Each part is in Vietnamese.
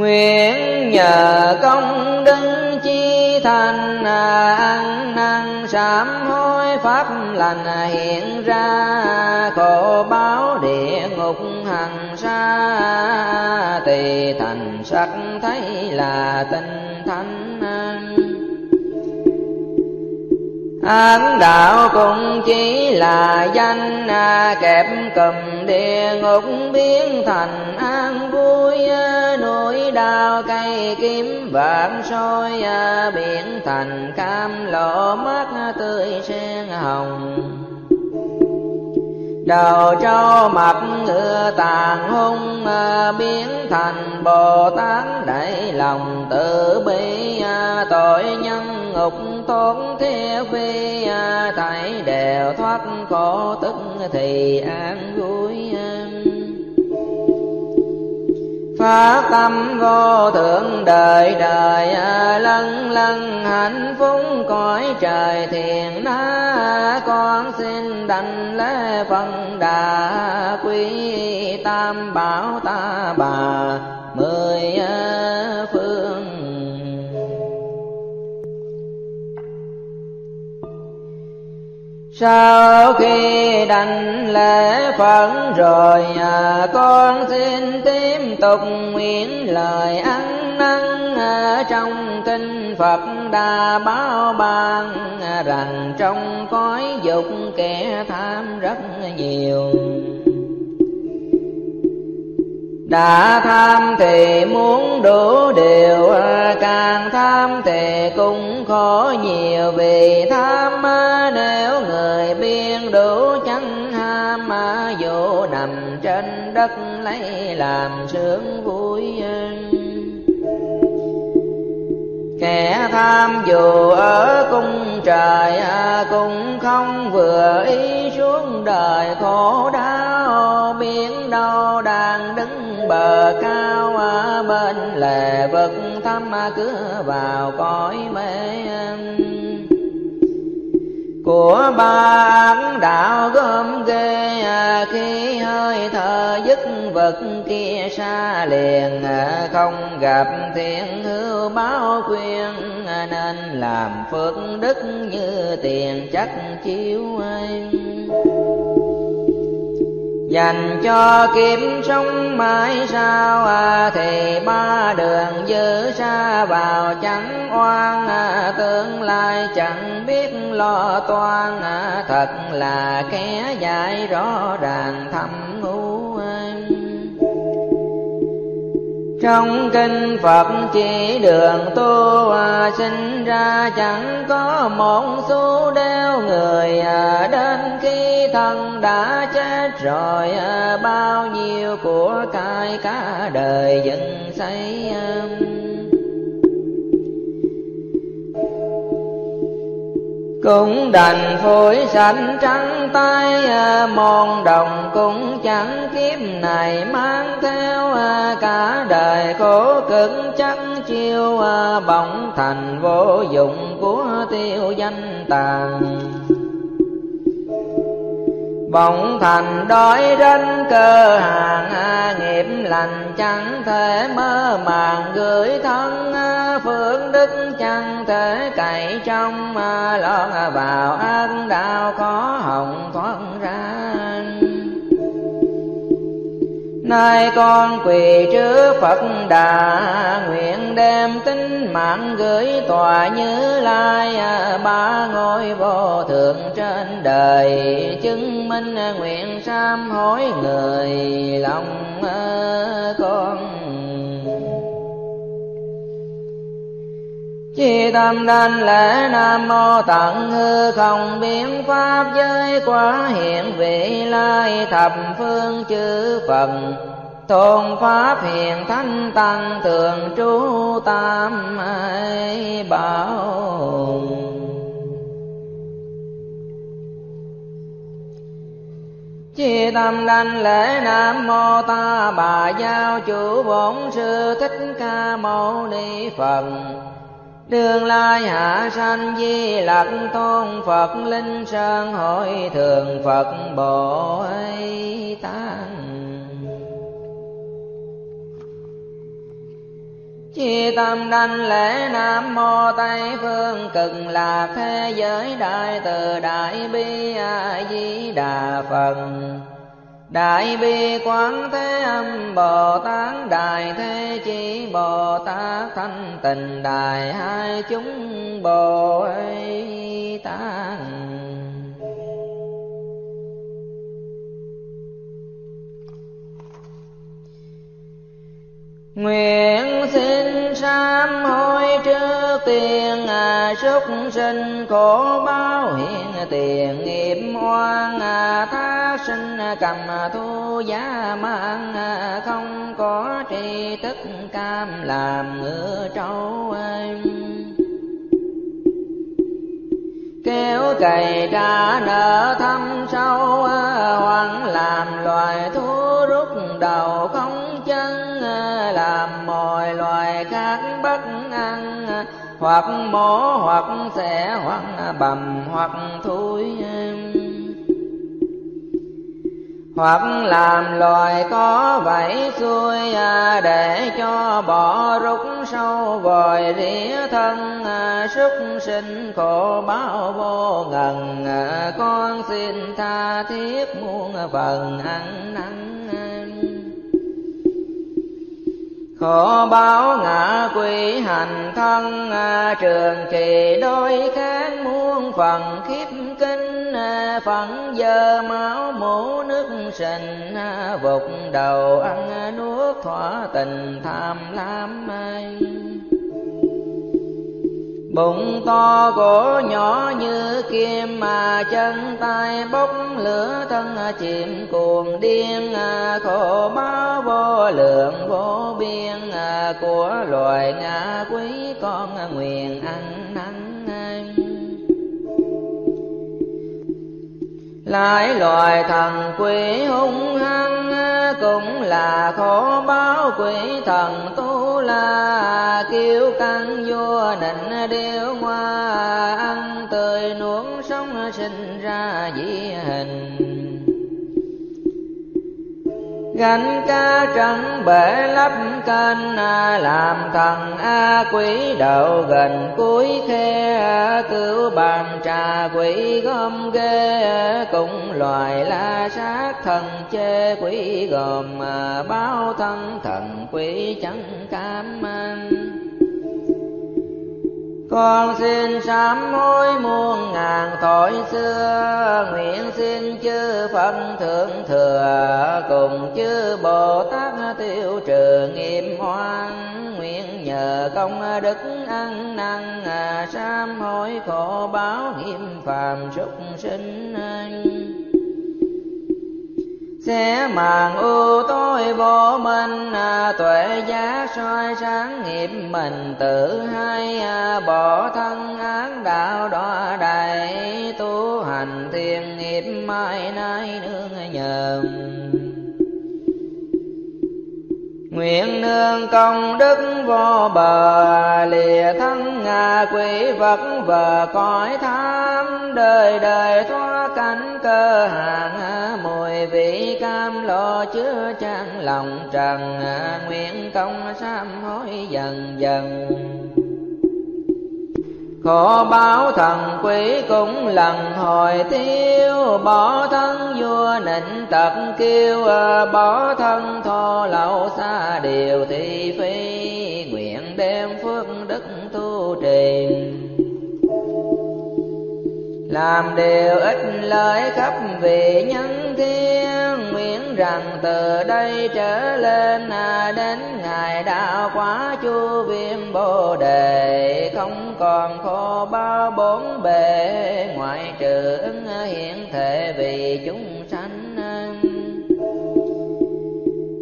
nguyện nhờ công đức chi thành à, ăn năn sám hối pháp lành hiện ra, khổ báo địa ngục hằng xa tỳ thành sắc thấy là tinh thánh. Ấn đạo cũng chỉ là danh à, kẹp cầm địa ngục biến thành an vui à, núi đao cây kiếm vạn soi à, biển thành cam lộ mắt tươi sen hồng. Đầu trâu mập ngựa tàn hung biến thành bồ tát đại lòng tự bi tội nhân ngục tốn theo phi tại đều thoát khổ tức thì an vui phát tâm vô thượng đời đời lân lân hạnh phúc cõi trời thiền na con xin đành lễ phật đà quy tam bảo ta bà mười phương sau khi đành lễ phật rồi à, con xin tiếp tục nguyện lời ăn năn à, trong kinh phật đã báo ban à, rằng trong cõi dục kẻ tham rất nhiều đã tham thì muốn đủ điều, càng tham thì cũng khó nhiều. Vì tham nếu người biên đủ, chẳng ham dù nằm trên đất lấy làm sướng vui kẻ tham dù ở cung trời, cũng không vừa ý xuống đời. Khổ đau biển đâu đang đứng bờ cao à, bên lề vực thăm à, cứ vào cõi mê của ba đạo gom ghê à, khi hơi thở dứt vật kia xa liền không gặp thiện hữu báo khuyên nên làm phước đức như tiền chắc chiếu anh dành cho kiếm sống mãi sao à, thì ba đường dư xa vào chẳng oan à, tương lai chẳng biết lo toan à, thật là kẻ dạy rõ ràng thâm trong kinh Phật chỉ đường tu à, sinh ra chẳng có một xu đeo người à, đến khi thân đã chết rồi à, bao nhiêu của cải cả đời dựng xây cũng đành phổi sạch trắng tay à, mòn đồng cũng chẳng kiếp này mang theo à, cả đời khổ cực chắc chiêu à, bỗng thành vô dụng của tiêu danh tàn bỗng thành đói đến cơ hàng nghiệp lành chẳng thể mơ màng. Gửi thân phương đức chẳng thể cậy trong, lo vào ăn đạo khó hồng thoát ra. Nay con quỳ trước phật đà, nguyện đem tính mạng gửi tòa như lai à, ba ngôi vô thượng trên đời, chứng minh nguyện sám hối người lòng à, con Chi tâm đảnh lễ Nam Mô Tận Hư Không biến Pháp giới quả hiện vị lai thập phương chư Phật. Tôn Pháp hiện thánh tăng thường trú tam ai bảo. Chi tâm đảnh lễ Nam Mô Ta Bà Giao Chủ Bổn Sư Thích Ca Mâu Ni Phật đương lai hạ sanh di lạc tôn Phật linh sơn hội thường Phật Bồ Tát Chi tâm đanh lễ Nam Mô Tây Phương Cực Lạc Thế Giới Đại Từ Đại Bi A Di Đà Phật. Đại bi quán thế âm, Bồ Tát Đại thế chi, Bồ Tát thanh tịnh, Đại hai chúng Bồ Tát. Nguyện xin sám hối trước tiên à, súc sinh khổ báo hiện tiền nghiệp oan à, tha sinh cầm thu giá mang à, không có tri thức cam làm ngựa trâu em kéo cày trả nợ thâm sâu à, hoặc làm loài thú rút đầu không chân làm mọi loài khác bất ăn hoặc mổ, hoặc xẻ, hoặc bầm, hoặc thúi hoặc làm loài có vảy xuôi để cho bỏ rút sâu vòi rỉa thân. Súc sinh khổ báo vô ngần, con xin tha thiết muôn phần ăn năn. Khổ báo ngã quỷ hành thân à, trường kỳ đôi kháng muôn phần khiếp kinh à, phận giờ máu mũ nước sình à, vụt đầu ăn nuốt thỏa tình tham lam bụng to cổ nhỏ như kim mà chân tay bốc lửa thân chìm cuồng điên. Khổ báo vô lượng vô biên của loài ngã quý con nguyện ăn năn lại loài thần quỷ hung hăng cũng là khổ báo quỷ thần tu la kiêu căn vua nịnh điêu hoa ăn tươi nuốt sống sinh ra dĩ hình gánh ca trắng bể lấp kênh làm thần a quỷ đậu gần cuối khe. Cứu bàn trà quỷ gom ghê cùng loài la sát thần chê. Quỷ gồm à, bao thân thần, quỷ chẳng cam anh con xin sám hối muôn ngàn tội xưa, nguyện xin chư phật thượng thừa, cùng chư bồ tát tiêu trừ nghiệp hoan. Nguyện nhờ công đức ăn năn, sám hối khổ báo nghiêm phàm súc sinh sẽ màn ưu tối vô minh à, tuệ giá soi sáng nghiệp mình. Tự hai à, bỏ thân ác đạo đọa đầy tu hành thiền nghiệp mai nay nương nhờ Nguyện nương công đức vô bờ, lìa thân ngà quỷ vật và cõi tham. Đời đời thoát cảnh cơ hàng mùi vị cam lo chứa chan lòng trần. Nguyện công sám hối dần dần khổ báo thần quý cũng lần hồi tiêu, bỏ thân vua nịnh tật kêu à, bỏ thân thô lậu xa điều thị phi, nguyện đem phước đức tu trì làm điều ích lợi khắp vị nhân thiên. Nguyện rằng từ đây trở lên à, đến ngày đạo quả chu viên bồ đề. Không còn khổ bao bốn bề, ngoại trừ ứng hiện thể vì chúng sanh.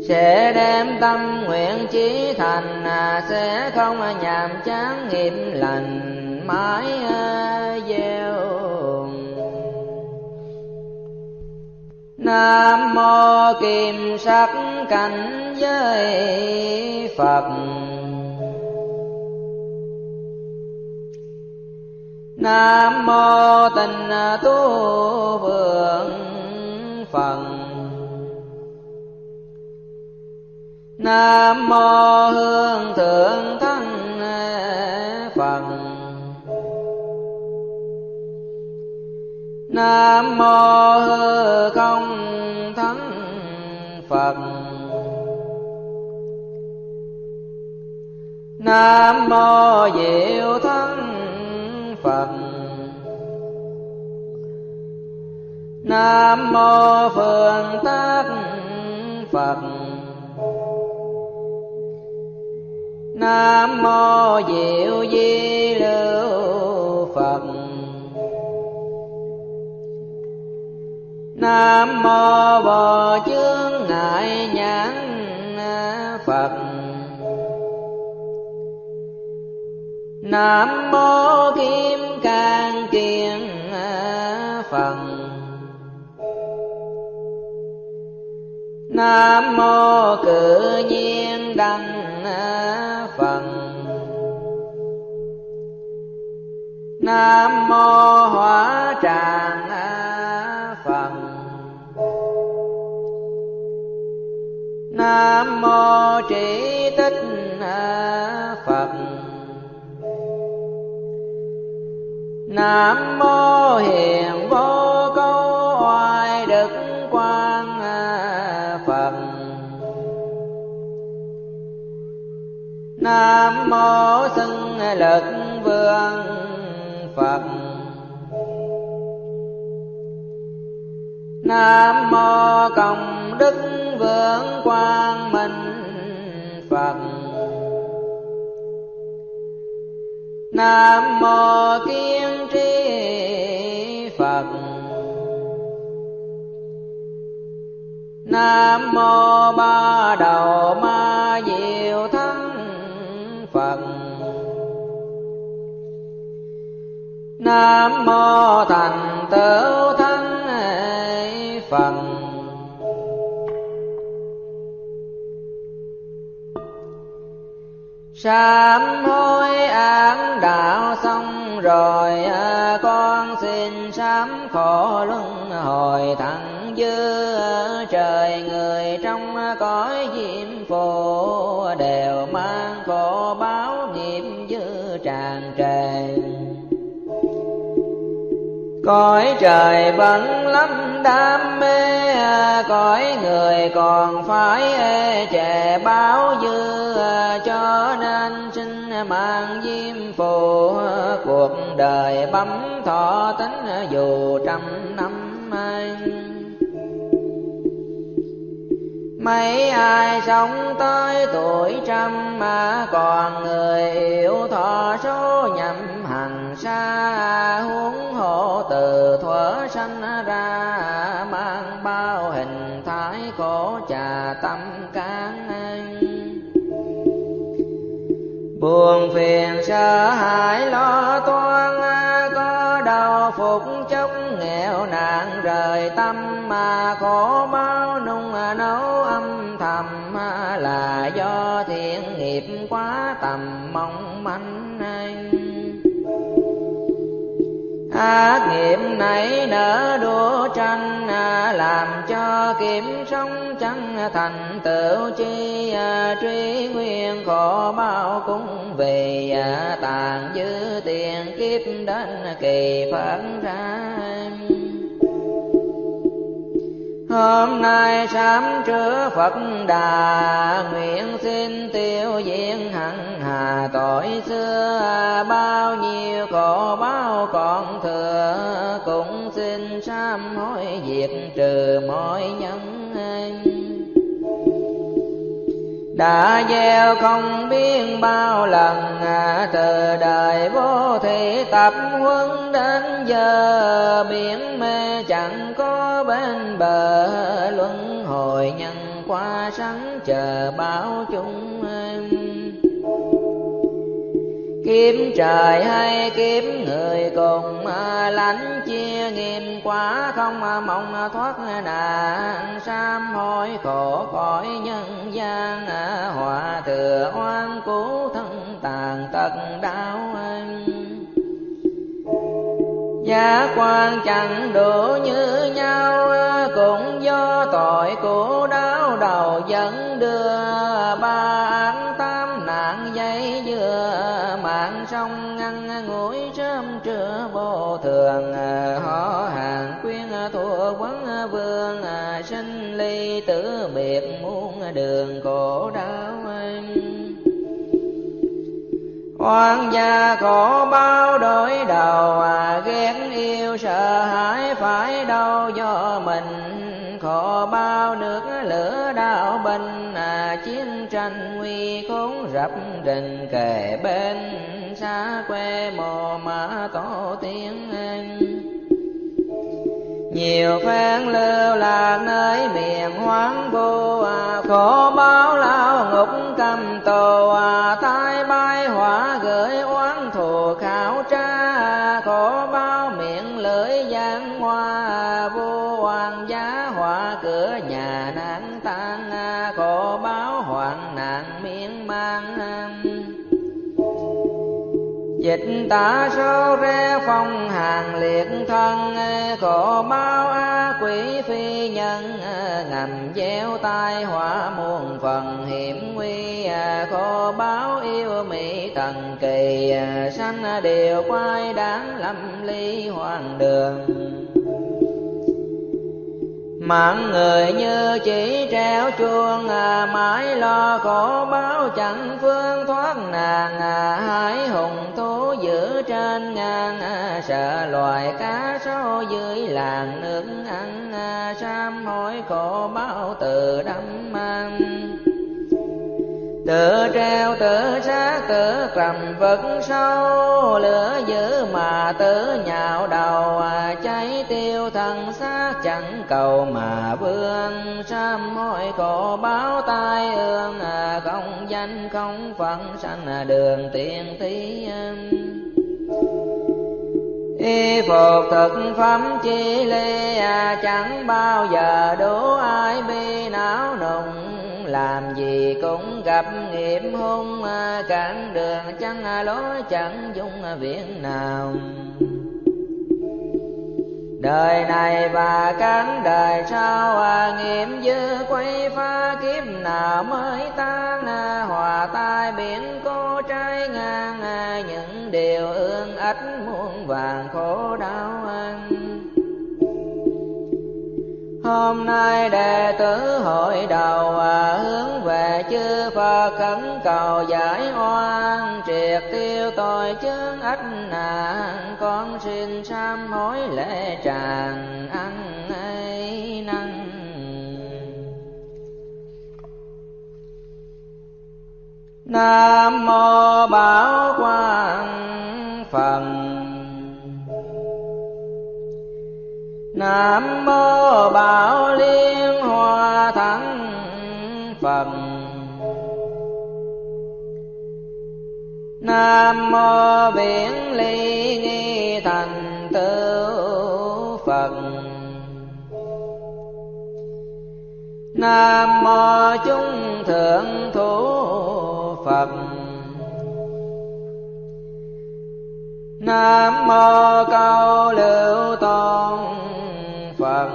Sẽ đem tâm nguyện chí thành à, sẽ không nhàm chán nghiệp lành. Mãi à, gieo nam mô kim sắc cảnh giới phật. Nam mô tình tu vượng phần. Nam mô hương thượng thân phật nam mô hư không phật. Nam mô diệu thắng phật. Nam mô Phượng tác phật. Nam mô diệu di lưu phật. Nam mô bồ Chương ngại nhãn phật. Nam mô kim cang kiền phật. Nam mô cự nhiên đăng phật. Nam mô hóa tràng nam mô trí tích à, phật. Nam mô hiền vô câu oai đức quang à, phật. Nam mô xưng lực vương, phật. Nam mô công đức vương quang minh phật. Nam mô kiên tri phật. Nam mô ba đầu ma diệu thắng phật. Nam mô thành tựu thắng phật. Sám hối án đạo xong rồi à, con xin sám khổ luân hồi thẳng dư à, trời người trong cõi diêm phù đều mang khổ báo nghiệp dư tràn trề. Cõi trời vẫn lắm đam mê cõi người còn phải e chè báo dư à, cho nên xin mang diêm phù. Cuộc đời bấm thọ tính dù trăm năm anh mấy ai sống tới tuổi trăm mà còn người yêu thọ số nhậm xa huống hộ từ thuở sanh ra, mang bao hình thái khổ trà tâm can buồn phiền sợ hãi lo toan, có đau phục chốc nghèo nạn rời tâm mà khổ bao nung nấu âm thầm, là do thiện nghiệp quá tầm mong manh ác nghiệm này nở đua tranh à, làm cho kiếm sống chẳng thành tựu chi à, truy nguyên khổ bao cũng vì à, tàn dư tiền kiếp đến kỳ phật ra. Hôm nay sám trước Phật Đà, Nguyện xin tiêu diệt hẳn hà tội xưa. Bao nhiêu khổ, bao còn thừa, Cũng xin sám hối diệt trừ mọi nhân đã gieo không biết bao lần à, từ đời vô thị tập huấn đến giờ, biển mê chẳng có bên bờ. Luân hồi nhân qua sáng, chờ báo chúng kiếm trời hay kiếm người cùng à, lãnh chia nghiêm quá không à, mong thoát nạn sám hối khổ cõi nhân gian à, hòa thừa oan cố thân tàn tật đau Giá quan chẳng đủ như nhau Cũng do tội của đau đầu dẫn đưa ba sông ngồi sớm trưa vô thường, họ hàng quyên thua quấn vương, sinh ly tử biệt muôn đường cổ đau oan gia khổ bao đổi đầu à ghét yêu sợ hãi phải đau do mình. Khổ bao nước lửa đau binh à chiến tranh nguy khốn rập rình kề bên xa quê mồ mã tổ tiên nhiều phen lưu lạc nơi miền hoang vu à, khổ báo lao ngục cầm tù à, tai bay hỏa gửi tả số rẽ phong hàng liệt thân, Cổ bao a quỷ phi nhân, ngầm gieo tai họa muôn phần hiểm nguy khổ báo yêu mỹ tần kỳ, sanh đều quay đáng lâm ly hoàng đường mạng người như chỉ treo chuông à, mãi lo khổ báo chẳng phương thoát nàng à, hãy hùng thú giữ trên ngang à, sợ loài cá sấu dưới làng nước ăn à, sám hối khổ báo từ đắm mang tự treo tự xác tự trầm vật sâu lửa dữ mà tự nhạo đầu à, cháy tiêu thân xác chẳng cầu mà vương. Sám hối cổ báo tai ương à, không danh, không phận sanh à, đường tiền tí y phục thực phẩm chi lê chẳng bao giờ đủ ai bi não nùng làm gì cũng gặp nghiệp hung cản đường chẳng lối chẳng dung viện nào. Đời này và cán đời sau à, nghiệm dư quay pha kiếp nào mới tan hòa tai biển cô trái ngang những điều ương ách muôn vàng khổ đau anh Hôm nay đệ tử hội đầu à, hướng về chư Phật khẩn cầu giải oan triệt tiêu tội chướng ách nạn. Con xin sám hối lễ tràng ăn ấy năng Nam mô Bảo Quang Phật Nam mô Bảo Liên Hoa Thắng Phật Nam mô Biển Ly Nghi Thành Tựu Phật. Nam mô Chúng Thượng Thủ Phật. Nam mô Cao Lưu Tôn Phật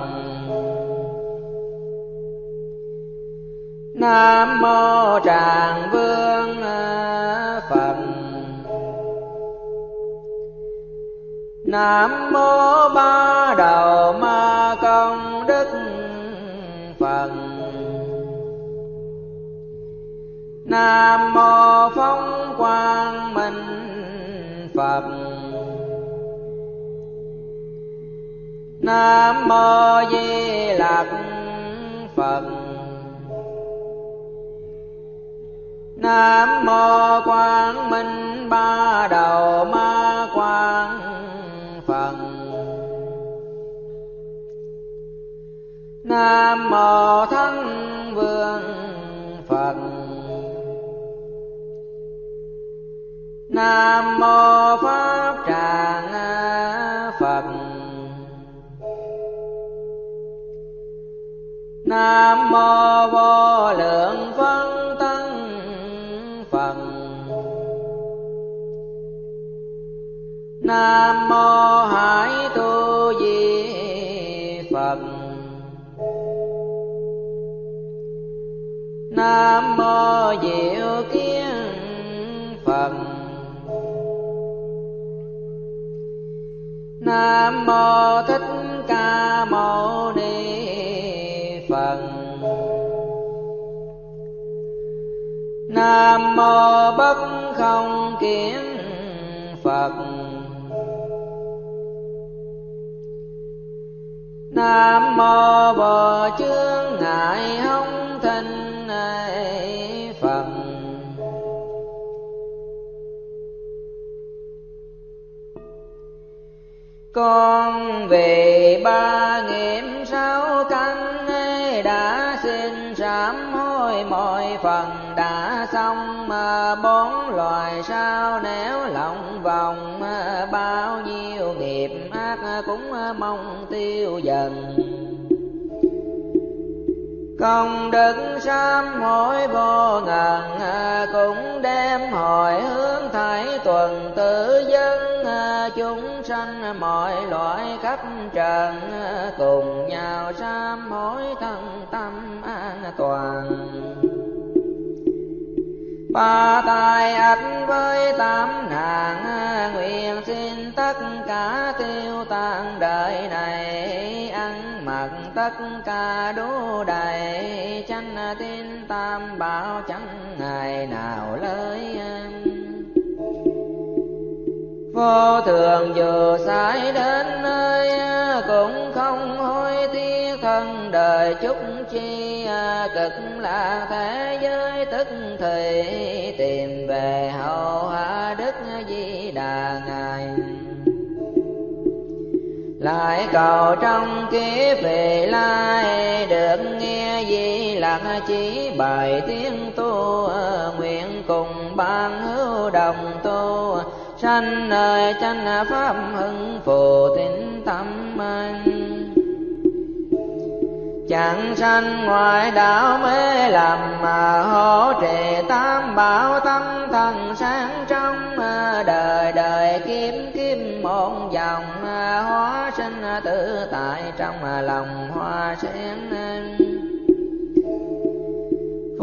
Nam mô Tràng Vương à, Phật. Nam mô Ba Đầu Ma Công Đức, Phật. Nam mô Phong Quang Minh, Phật. Nam mô di lặc phật. Nam mô quang minh ba đầu ma kiến phật. Nam mô bồ Chương ngại hông thinh phật. Con về ba nghiệm sáu căn đã xin sám hối mọi phần xong à, bốn loài sao nếu lòng vòng à, bao nhiêu nghiệp ác à, cũng mong tiêu dần. Công đức sám hối vô ngần cũng đem hồi hướng thái tuần tự dân chúng sanh mọi loại khắp trần cùng nhau sám hối thân tâm an toàn ba tai ách với tám nàng nguyện xin tất cả tiêu tan đời này. Ăn mặc tất cả đủ đầy chánh tin tam bảo chẳng ngày nào lơi vô thường dù sai đến nơi, cũng thân đời chúc chi à, cực là thế giới tức thì, tìm về hậu hạ đức di đà ngài. Lại cầu trong kiếp về lai, được nghe di lạc chỉ bài tiếng tu à, nguyện cùng ban hữu đồng tu. Sanh nơi chánh pháp hưng phù tín chẳng sanh ngoài đạo mê làm mà hỗ trì tam bảo tâm thần sáng trong đời đời kiếm kiếm một dòng hóa sinh tự tại trong lòng hoa sen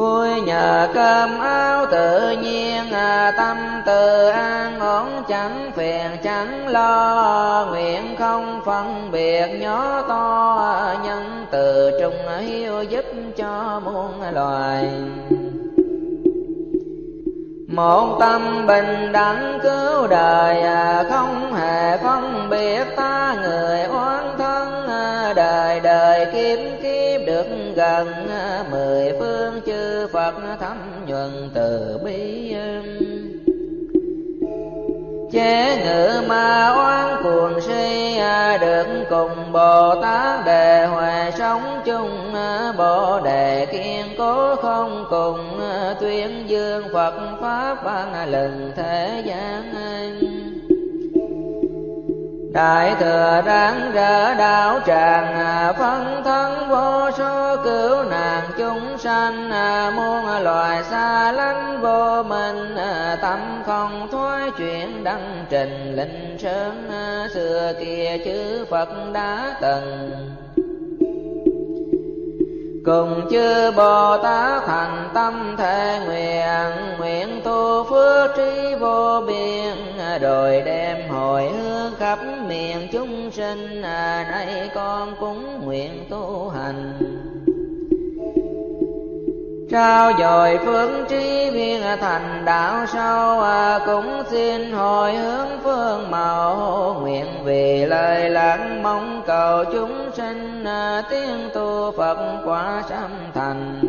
vui nhờ cơm áo tự nhiên à, tâm từ an ổn, chẳng phiền, chẳng lo. Nguyện không phân biệt nhỏ to à, nhân từ trung hiếu giúp cho muôn loài. Một tâm bình đẳng cứu đời à, không hề phân biệt ta người oán đời đời kiếm kiếp được gần. Mười phương chư Phật thấm nhuần từ bi. Chế ngự ma oán cuồng si được cùng bồ tát đề hòa sống chung. Bồ đề kiên cố không cùng, tuyên dương phật pháp vang lần thế gian. Đại thừa đáng rỡ đạo tràng à, phân thân vô số cứu nạn chúng sanh à, muôn loài xa lánh vô minh à, tâm không thoái chuyển đăng trình, linh sơn xưa kia chư Phật đã từng cùng chư bồ tát thành tâm thể nguyện nguyện tu phước trí vô biên, rồi đem hồi hướng khắp miền chúng sinh à, nay con cũng nguyện tu hành trao dồi phương trí viên thành đạo sâu à, cũng xin hồi hướng phương màu nguyện vì lời lãng mong cầu chúng sinh à, tiếng tu phật quả sâm thành.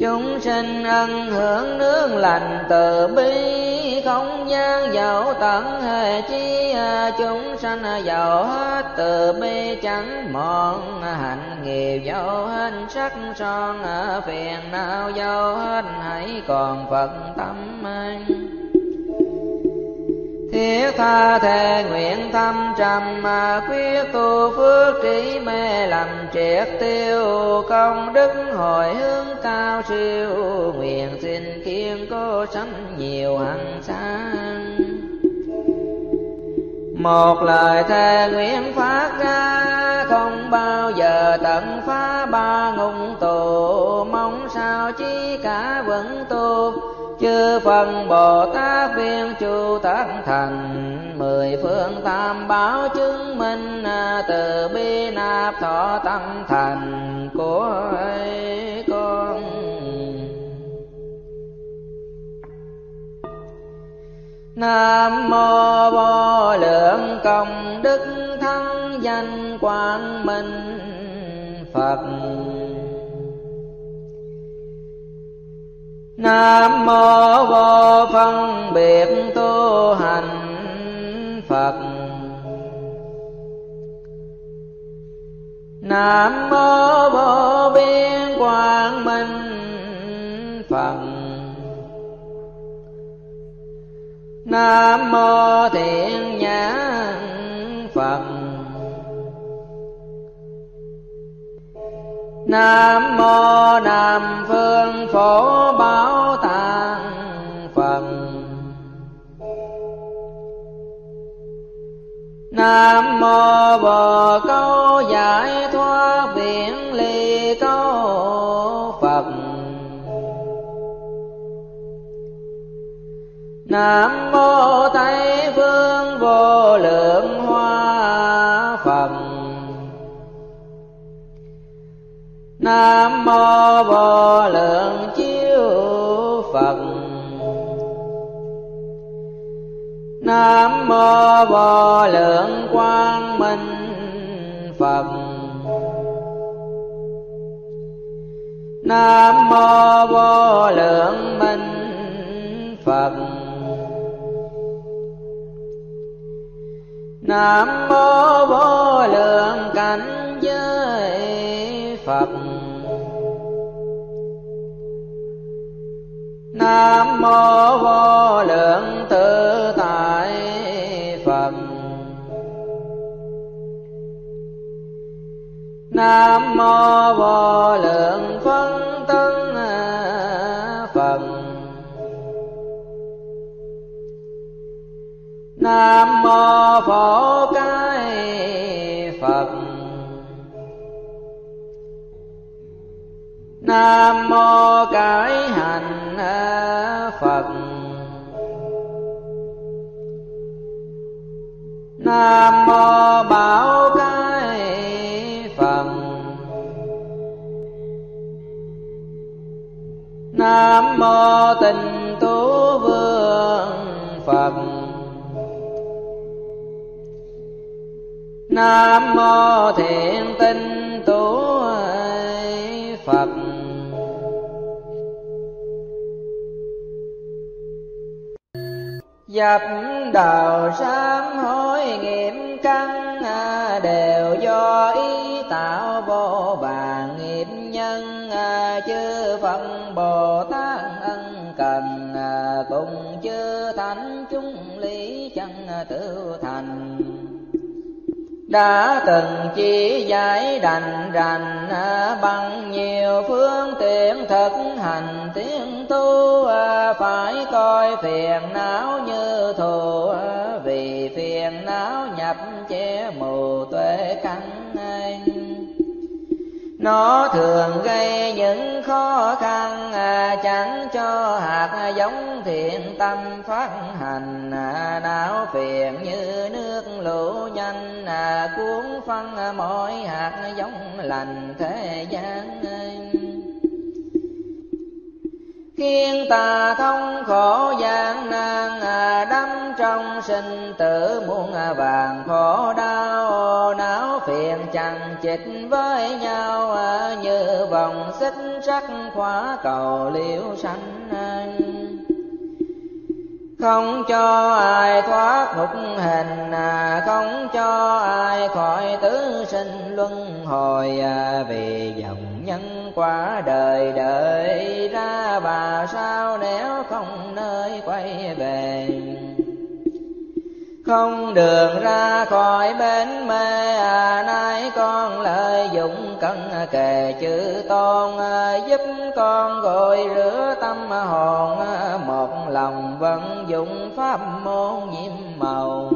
Chúng sinh ân hưởng nước lành từ bi không gian giàu tận hề chi à, chúng sanh giàu hết từ bi chẳng mòn à, hạnh nghiệp giàu hết sắc son à, phiền não giàu hết, hãy còn phật tâm anh thiết tha thề nguyện thâm trầm mà quyết tu phước trí mê làm triệt tiêu. Công đức hồi hướng cao siêu, nguyện xin kiên cố sanh nhiều hằng sáng một lời thề nguyện phát ra, không bao giờ tận phá ba ngục tù. Mong sao chi cả vẫn tu chư phần bồ tát viên chu tất thành, mười phương tam bảo chứng minh à, từ bi nạp thọ tâm thành của con. Nam mô vô lượng công đức thắng danh quang minh Phật. Nam mô vô phân biệt tu hành Phật. Nam mô vô biên quang minh Phật. Nam mô thiện nhãn Phật. Nam mô Nam phương phổ bảo tàng Phật. Nam mô Bồ câu giải thoát biển ly câu Phật. Nam mô Tây phương vô lượng Nam mô vô lượng chiếu Phật. Nam mô vô lượng quang minh Phật. Nam mô vô lượng minh Phật. Nam mô vô lượng cảnh Phật Nam mô vô lượng tự tại Phật. Nam mô vô lượng Nam mô cải hành Phật. Nam mô bảo cái Phật. Nam mô tình tú vương Phật. Nam mô thiện Dập đầu sám hối nghiệp căn à, Đều do ý tạo vô vàng nghiệp nhân à, Chư Phật Bồ Tát ân cần à, Cùng chư thánh chúng lý chân tự thành đã từng chỉ giải đành rành à, bằng nhiều phương tiện thực hành tiếng tu à, phải coi phiền não như thù à, vì phiền não nhập che mù. Nó thường gây những khó khăn à, chẳng cho hạt giống thiện tâm phát hành à, não phiền như nước lũ nhanh à, cuốn phân mỗi hạt giống lành thế gian khiến ta thông khổ gian nan à, đắm trong sinh tử muôn à, vàng khổ đau. Não phiền chằng chịch với nhau à, như vòng xích sắc khóa cầu liễu sanh không cho ai thoát ngục hình không cho ai khỏi tứ sinh luân hồi vì dòng nhân quả đời đợi ra bà sao nếu không nơi quay về. Không đường ra khỏi bến mê à, nay con lợi dụng cần kề chữ tôn à, giúp con gội rửa tâm hồn à, một lòng vận dụng pháp môn nhiệm màu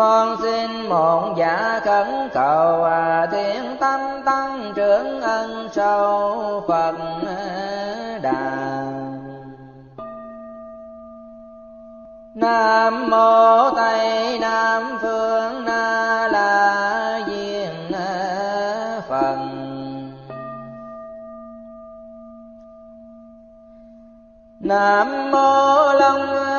con xin một giả khẩn cầu à, thiện tâm tăng trưởng ân sâu phật đà. Nam mô tây nam phương na la diên phật. Nam mô long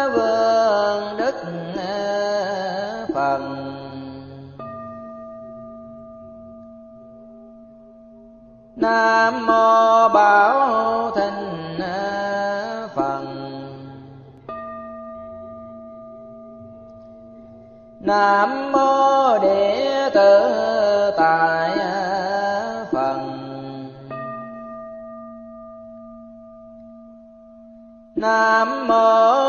nam mô bảo thịnh phật. Nam mô địa tử tại phật. Nam mô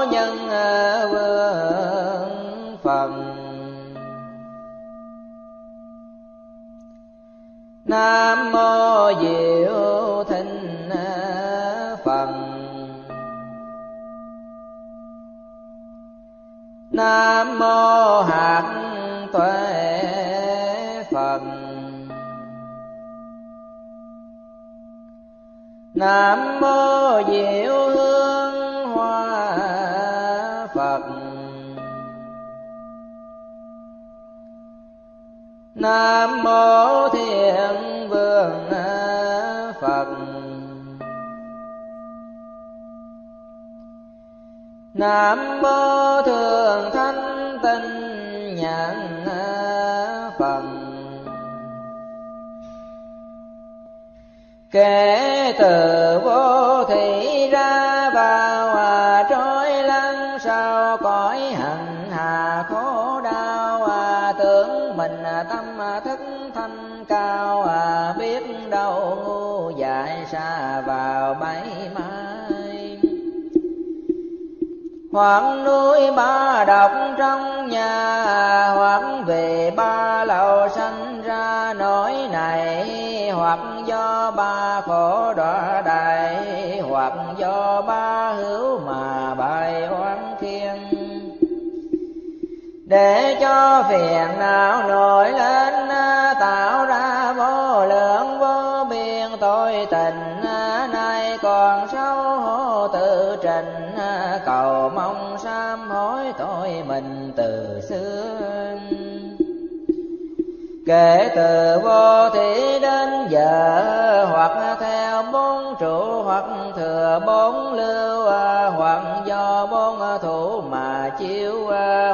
nam mô diệu thịnh phật nam mô hạt tuệ phật nam mô diệu nam mô thiện vương phật. Nam mô thường thanh tinh nhãn phật. Kể từ vô thị thức thanh cao à, biết đâu ngu dại xa vào bẫy mai. Hoặc núi ba độc trong nhà hoặc về ba lầu sanh ra nỗi này. Hoặc do ba khổ đọa đại hoặc do ba hữu mà bài để cho phiền não nổi lên, tạo ra vô lượng vô biên. Tội tình nay còn xấu hổ tự trình cầu mong sám hối tội mình từ xưa kể từ vô thị đến giờ, hoặc theo bốn trụ, hoặc thừa bốn lưu, hoặc do bốn thủ mà chiếu,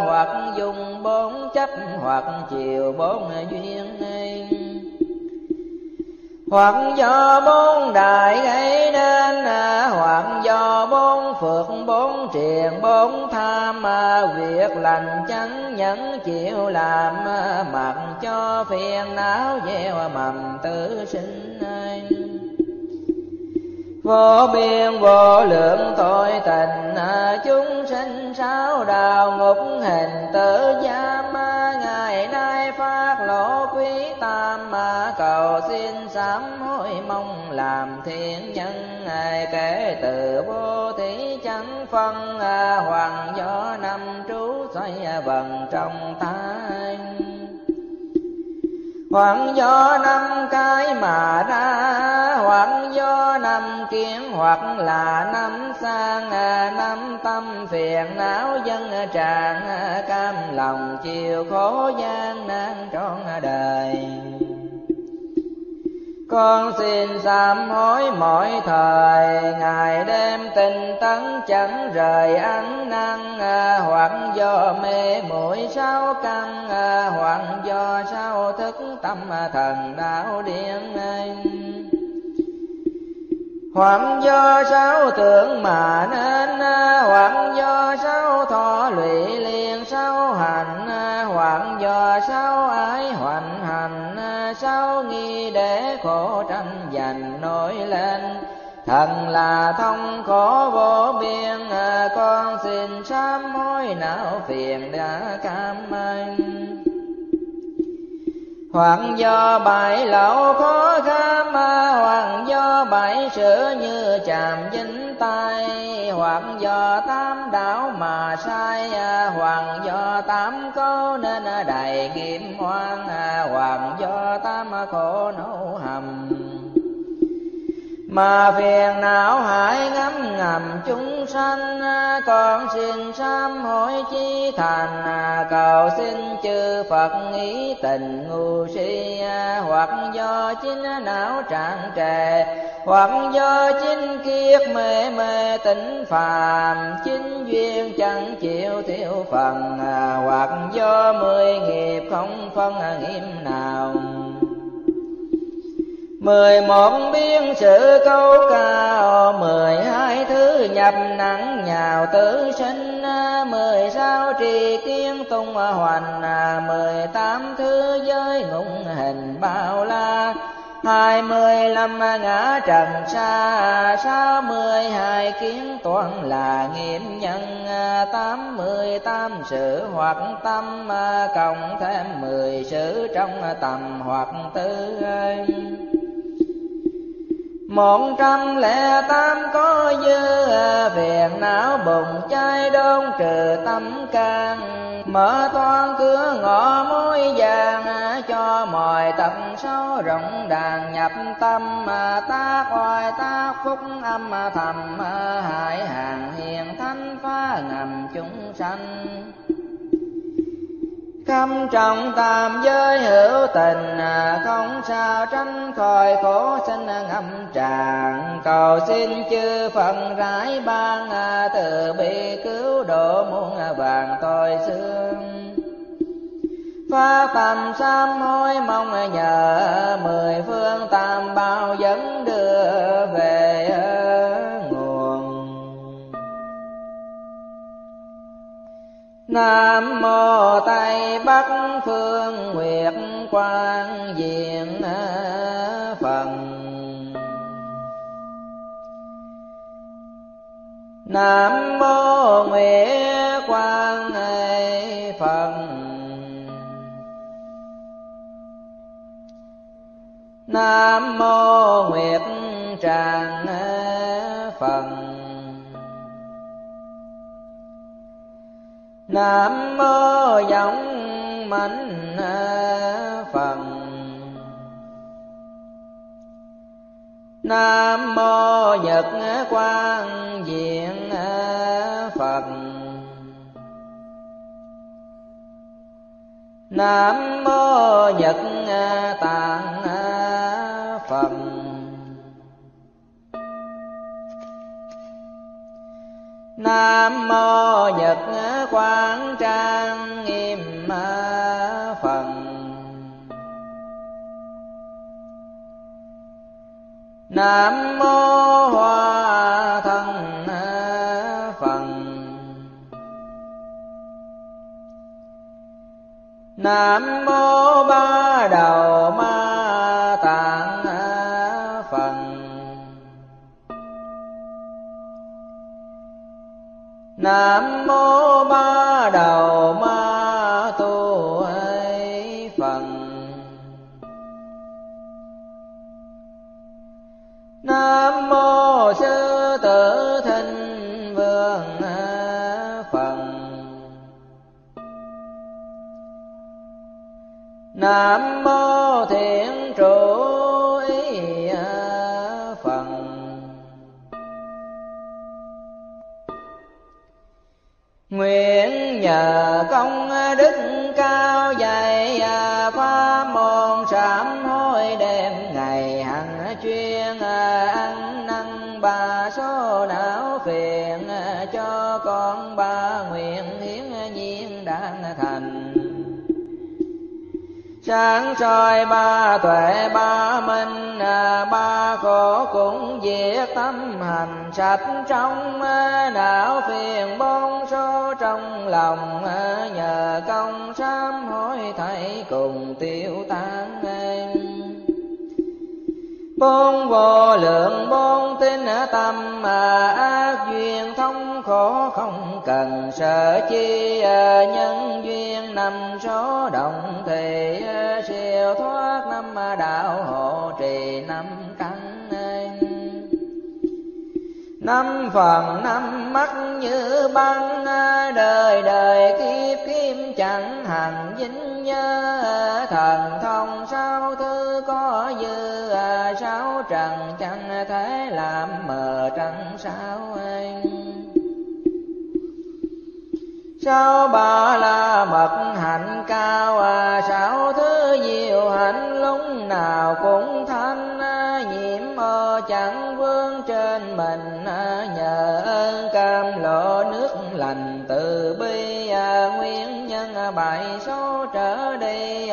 hoặc dùng bốn chấp, hoặc chiều bốn duyên hoặc do bốn đại gây nên à, hoặc do bốn phượt bốn triền, bốn tham à, việc lành chánh nhẫn chịu làm à, mặc cho phiền não gieo mầm tự sinh vô biên, vô lượng tội tình chúng sinh sáu đào ngục hình tử giam ma phát quý tam mà cầu xin sám hối mong làm thiện nhân ngày kể từ vô thí chẳng phân à, hoàng do năm trú xoay à, vần trong tay hoặc do năm cái mà ra hoặc do năm kiến hoặc là năm sang, năm tâm phiền não dân tràn cam lòng chiều khổ gian nan trọn đời con xin sám hối mỗi thời, ngày đêm tinh tấn chẳng rời ăn năn à, hoặc do mê mũi sao căn à, hoặc do sao thức tâm à, thần đạo điên hoặc do sao tưởng mà nên hoặc do sao thọ lụy liền sao hành hoặc do sao ái hoành sao nghi để khổ tranh giành nổi lên? Thần là thông khổ vô biên à, con xin sám hối não phiền đã cảm anh hoặc do bảy lậu khó kham hoặc do bảy sửa như chạm dính tay. Hoặc do tam đảo mà sai hoặc do tám có nên đầy kiếm hoang. Hoặc do tam khổ nấu hầm mà phiền não hải ngắm ngầm chúng sanh, con xin sám hối chi thành. Cầu xin chư phật ý tình ngu si, hoặc do chính não trạng trề, hoặc do chính kiết mê mê tỉnh phàm. Chính duyên chẳng chịu thiếu phần, hoặc do mười nghiệp không phân nghiêm nào mười một biên sự câu cao mười hai thứ nhập nặng nhào tử sinh, mười sáu trì kiên tung hoành, mười tám thứ giới ngụng hình bao la. Hai mươi lăm ngã trần xa, sáu mươi hai kiến toàn là nghiệm nhân, tám mươi tám sự hoặc tâm, cộng thêm mười sự trong tầm hoặc tư một trăm lẻ tám có dư phiền não bụng chai đôn trừ tâm can. Mở toan cửa ngõ mối vàng, cho mọi tập sâu rộng đàn nhập tâm. Tác oai tác phúc âm thầm, hại hàng hiền thánh phá ngầm chúng sanh. Khâm trọng tam giới hữu tình, à, Không sao tránh khỏi khổ sinh ngâm tràng Cầu xin chư Phật rải ban, à, Từ bi cứu độ muôn vàng tôi xương. pha tâm sám hối mong nhờ, Mười phương tam bao dẫn đường Nam mô Tây Bắc Phương Nguyệt Quang Diện Phần. Nam mô Nguyệt Quang Phần. Nam mô Nguyệt Tràng Phần. Nam mô giọng mạnh phần nam mô nhật quang diện phật. Nam mô nhật tạng phật. Nam mô nhật quang trang nghiêm phần. Nam mô hoa thân phần nam mô ba đầu ma tạng nam mô nam mô thiện trụ nguyện nhờ công đức sáng soi ba tuệ ba minh à, ba khổ cũng diệt tâm hành. Sạch trong à, não phiền bốn số trong lòng à, nhờ công sám hối thầy cùng tiêu tan bốn vô lượng bốn tinh tâm ác duyên thông khổ không cần sợ chi à, nhân duyên năm số động thì à, siêu thoát năm à, đạo hộ trì năm căn năm phần năm mắt như băng đời đời kiếp kim chẳng hành dính nhớ. Thần thông sao thứ có dư sáu trần chẳng thể làm mờ trăng sao anh sáu ba la mật hạnh cao à sáu thứ diệu hạnh lúc nào cũng thanh à, nhiễm mơ chẳng vương trên mình à, nhờ ơn cam lộ nước lành từ bi à, nguyên nhân bảy số trở đi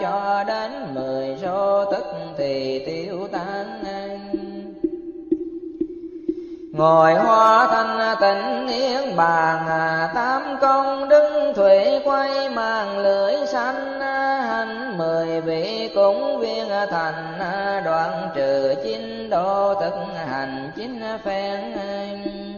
cho đến mười số tức thì tiêu tan ngồi hoa thanh tịnh yên bàn, tám công đứng thủy quay mang lưỡi xanh hành mười vị cũng viên thành, đoạn trừ chín độ thực hành chín phen.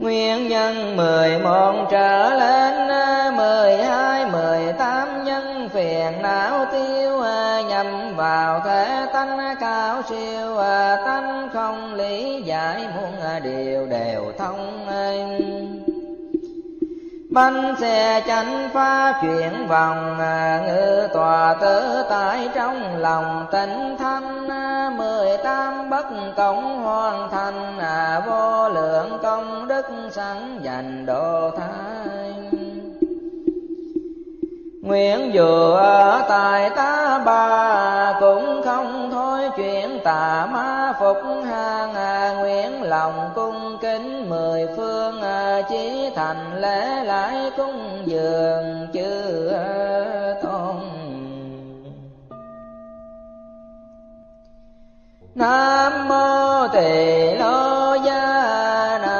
Nguyên nhân mười một trở lên, mười hai, mười tám nhân phiền não tiêu, nhằm vào thể tánh cao siêu, tánh không lý giải muôn điều đều thông bánh xe chánh phá chuyển vòng à, ngự tòa tử tại trong lòng tịnh thanh à, mười tam bất cộng hoàn thành à, vô lượng công đức sẵn dành độ thái Nguyện dù ở tại ta bà cũng không chuyện tà ma phục hàng nguyện lòng cung kính mười phương à, chí thành lễ lại cung dường chư à, tôn. Nam mô Tỳ Lô Gia Na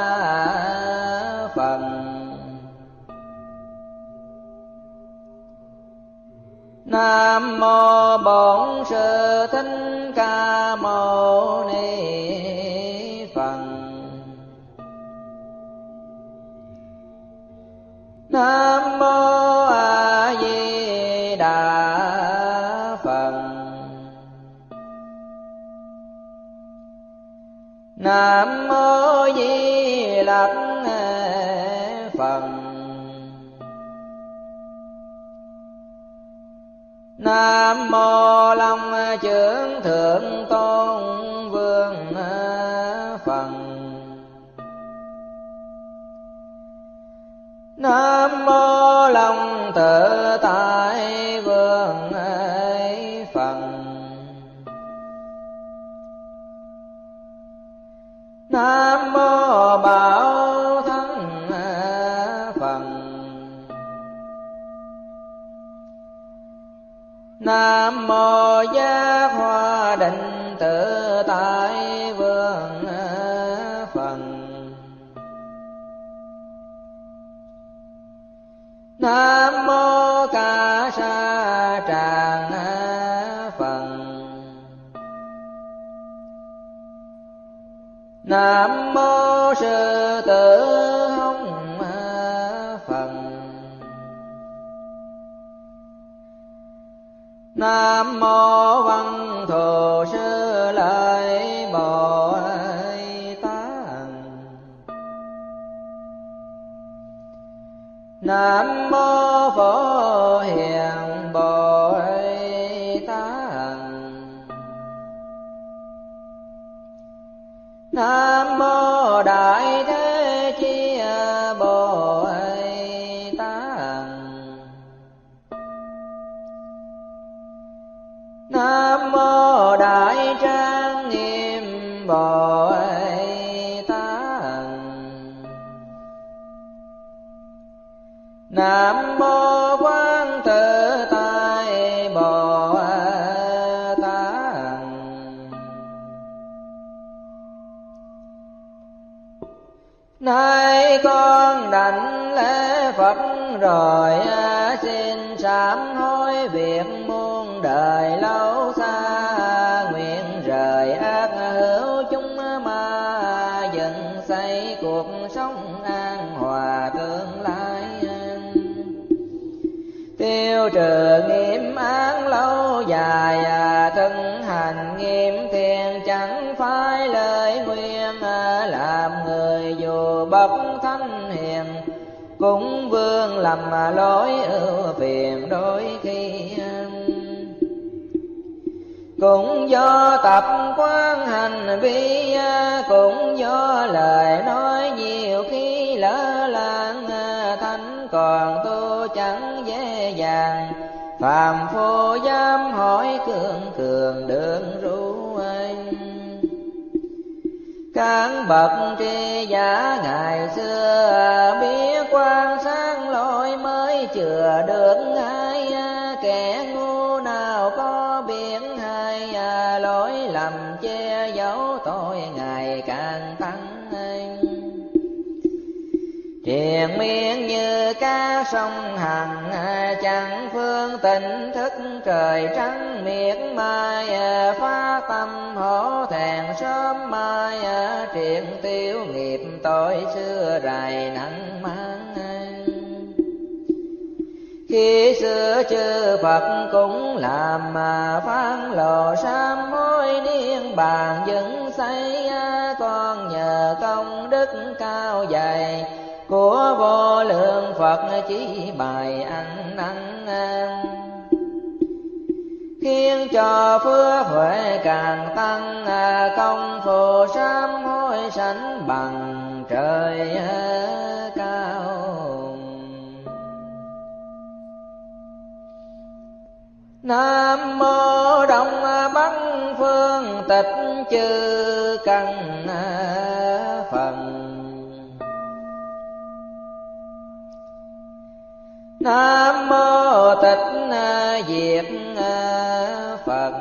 Phật. Nam mô Bổn Sư Thích mô Ni Phật Nam mô A Di Đà Phật. Nam mô Di Lặc Phật Nam mô Long trưởng thượng tôn vương Phật Nam mô Long tự tại vương Phật Nam Nam mô Giác Hoa Định Tự Tại Vương Phật Nam mô Ca Sa Tràng Phật. Nam mô Sư Nam mô Văn Thù Sư Lợi Bồ Tát. Nam mô Phổ rồi à, xin sám cũng vương lầm lỗi ưu phiền đôi khi. Cũng do tập quán hành vi, cũng do lời nói nhiều khi lỡ làng, thánh còn tu chẳng dễ dàng. Phàm phu dám hỏi cường cường đường ru các bậc tri giả, ngày xưa biết quan sáng lỗi mới chừa được ai kẻ ngu miệng miên như cá sông hằng, chẳng phương tỉnh thức trời trắng miệt mai phá tâm hổ thẹn sớm mai triền tiêu nghiệp tội xưa rày nặng mang. Khi xưa chư Phật cũng làm mà phán lộ sám hối niên bàn, dựng xây à, con nhờ công đức cao dày của vô lượng Phật chỉ bài ăn năn khiến cho phước huệ càng tăng, công phu sám hối sánh bằng trời cao. Nam mô Đông Bắc Phương Tịch Chư căn Phần Nam mô Tịch Diệt Phật.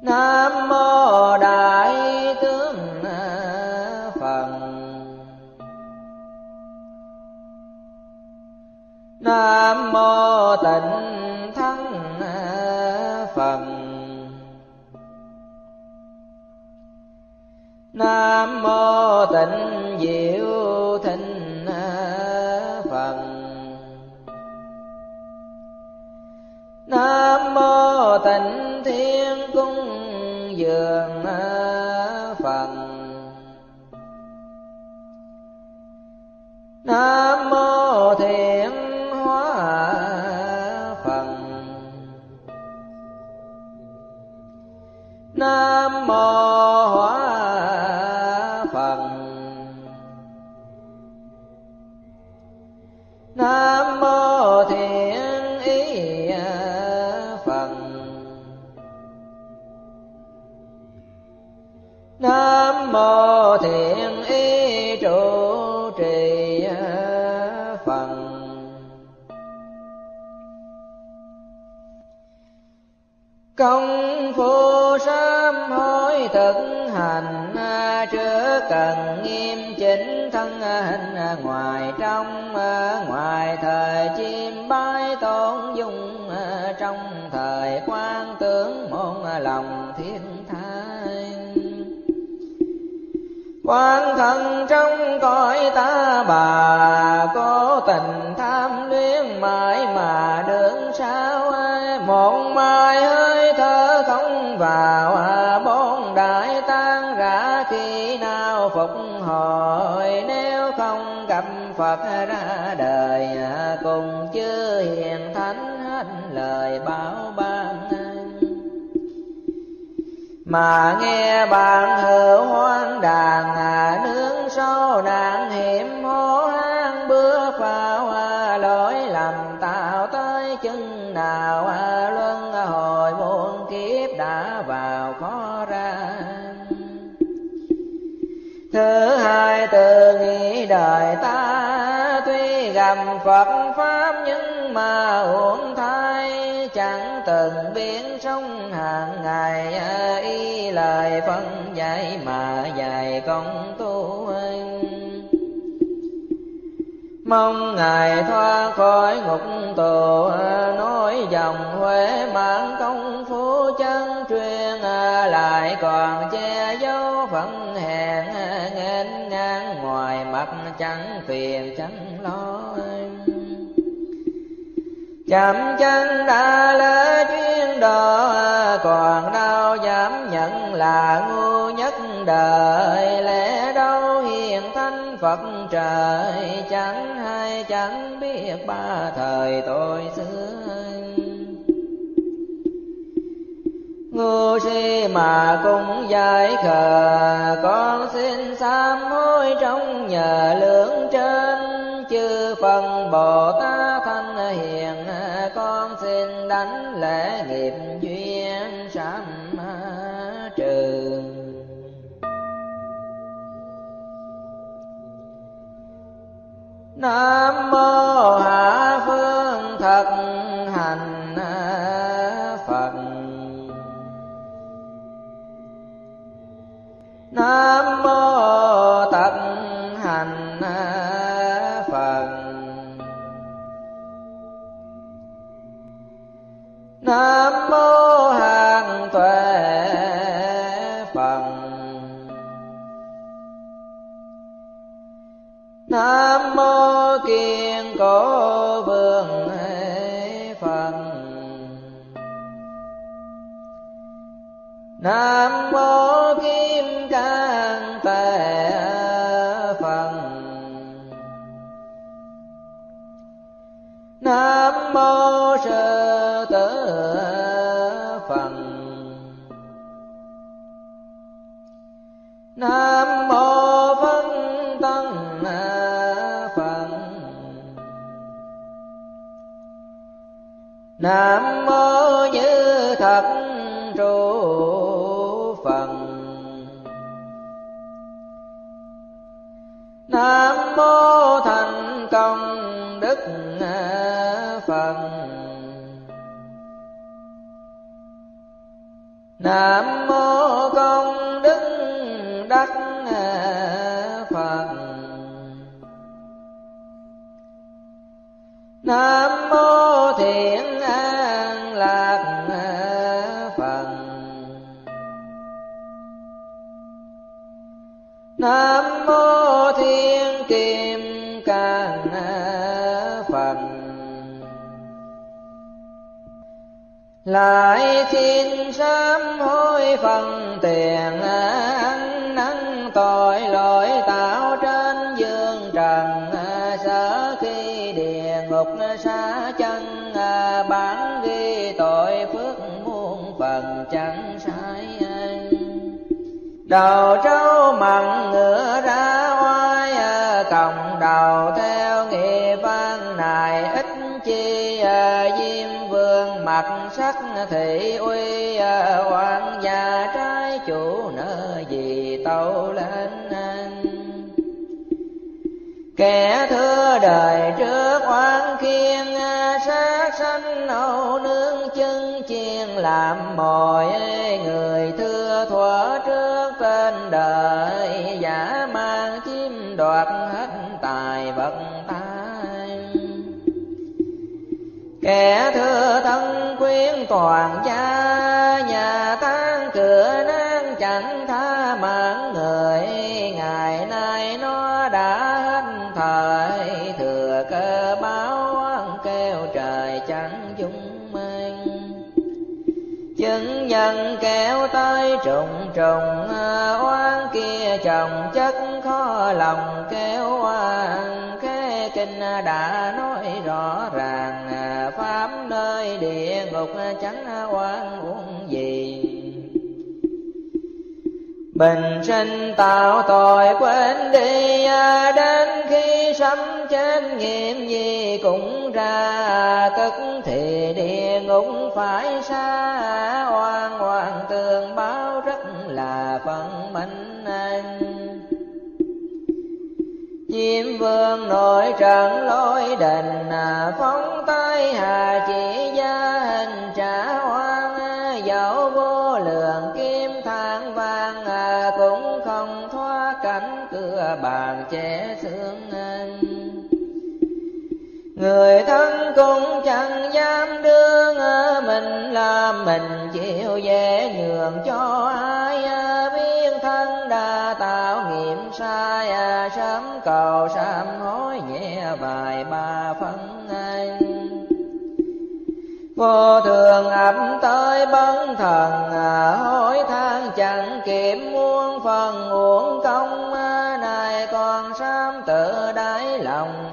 Nam mô Đại Tướng Phật. Nam mô Tịnh Thắng Phật. Nam mô Tịnh Diệu Nam mô Tịnh Thiên Cung Dường Phật. Nam mô hành trước à, cần nghiêm chỉnh thân hình à, ngoài trong à, ngoài thời chim bái tôn dung trong thời quan tướng môn lòng thiên thai. Quan thân trong cõi ta bà cố tình tham luyến, mãi mà đường sao một mai hơi thở không vào Phật ra đời, cùng chư hiền thánh hết lời bảo ban. Mà nghe bạn hữu hoang đàn làm Phật pháp nhưng mà uổng thai, chẳng từng biến sống hàng ngày. Y lời phân dạy mà dạy công tu mong ngài thoát khỏi ngục tù nói dòng huế mạng công phu chân truyền. Lại còn che dấu phận hèn, nghênh ngang ngoài mặt chẳng phiền chẳng chậm chân đã lỡ chuyên độ còn đau dám nhận là ngu nhất đời. Lẽ đâu hiền thanh phật trời, chẳng hay chẳng biết ba thời tôi xưa. Ngu si mà cũng giải khờ, con xin sám hối trong nhờ lưỡng trên. Chư phần bồ tát đánh lễ nghiệp duyên sám trừ nam mô hạ phương thật hành phật. Nam nam nam mô công đức đắc phật. Nam mô thiện an lạc phật. Nam mô thiên kim cang phật. Lại xin sám hối phần tiền ăn năn tội lỗi tạo trên dương trần. Sở khi địa ngục xa chân bản ghi tội phước muôn phần chẳng sai đầu trâu mặn ngựa ra oai còng đầu thế vương sắc thị uy à, hoàng gia trái chủ nợ gì tâu lên kẻ thưa đời trước oan kiên à, sát sanh nấu nướng chân chiên, làm mồi người thưa thuở trước tên đời, giả mang chiếm đoạt hết tài vật tai kẻ thưa quyến toàn gia, nhà tan cửa nan chẳng tha mạng người. Ngày nay nó đã hết thời, thừa cơ báo kêu trời chẳng dung mang. Chứng nhân kéo tới trùng trùng à, oan kia chồng chất khó lòng kéo oan. Cái kinh đã nói rõ ràng pháp nơi địa ngục chẳng oan uổng gì. Bình sinh tạo tội quên đi à, Đến khi sấm chết nghiệm gì cũng ra, Tức thì địa ngục phải xa. Oan oan tường báo rất là phận mệnh anh. Chim vương nội trận lối đình à, Phóng tay hà chỉ gia hình trả hoang, Dẫu vô lượng kim than vàng Cũng không thoát cánh cửa bàn che xương anh. Người thân cũng chẳng dám đương, mình làm mình chịu dễ nhường cho ai. Biết thân đã tạo nghiệm sai, sớm cầu sám hối nhẹ vài ba phân vô thường ập tới bấn thần à, hối than chẳng kịp muôn phần. Uổng công này còn sám tự đáy lòng.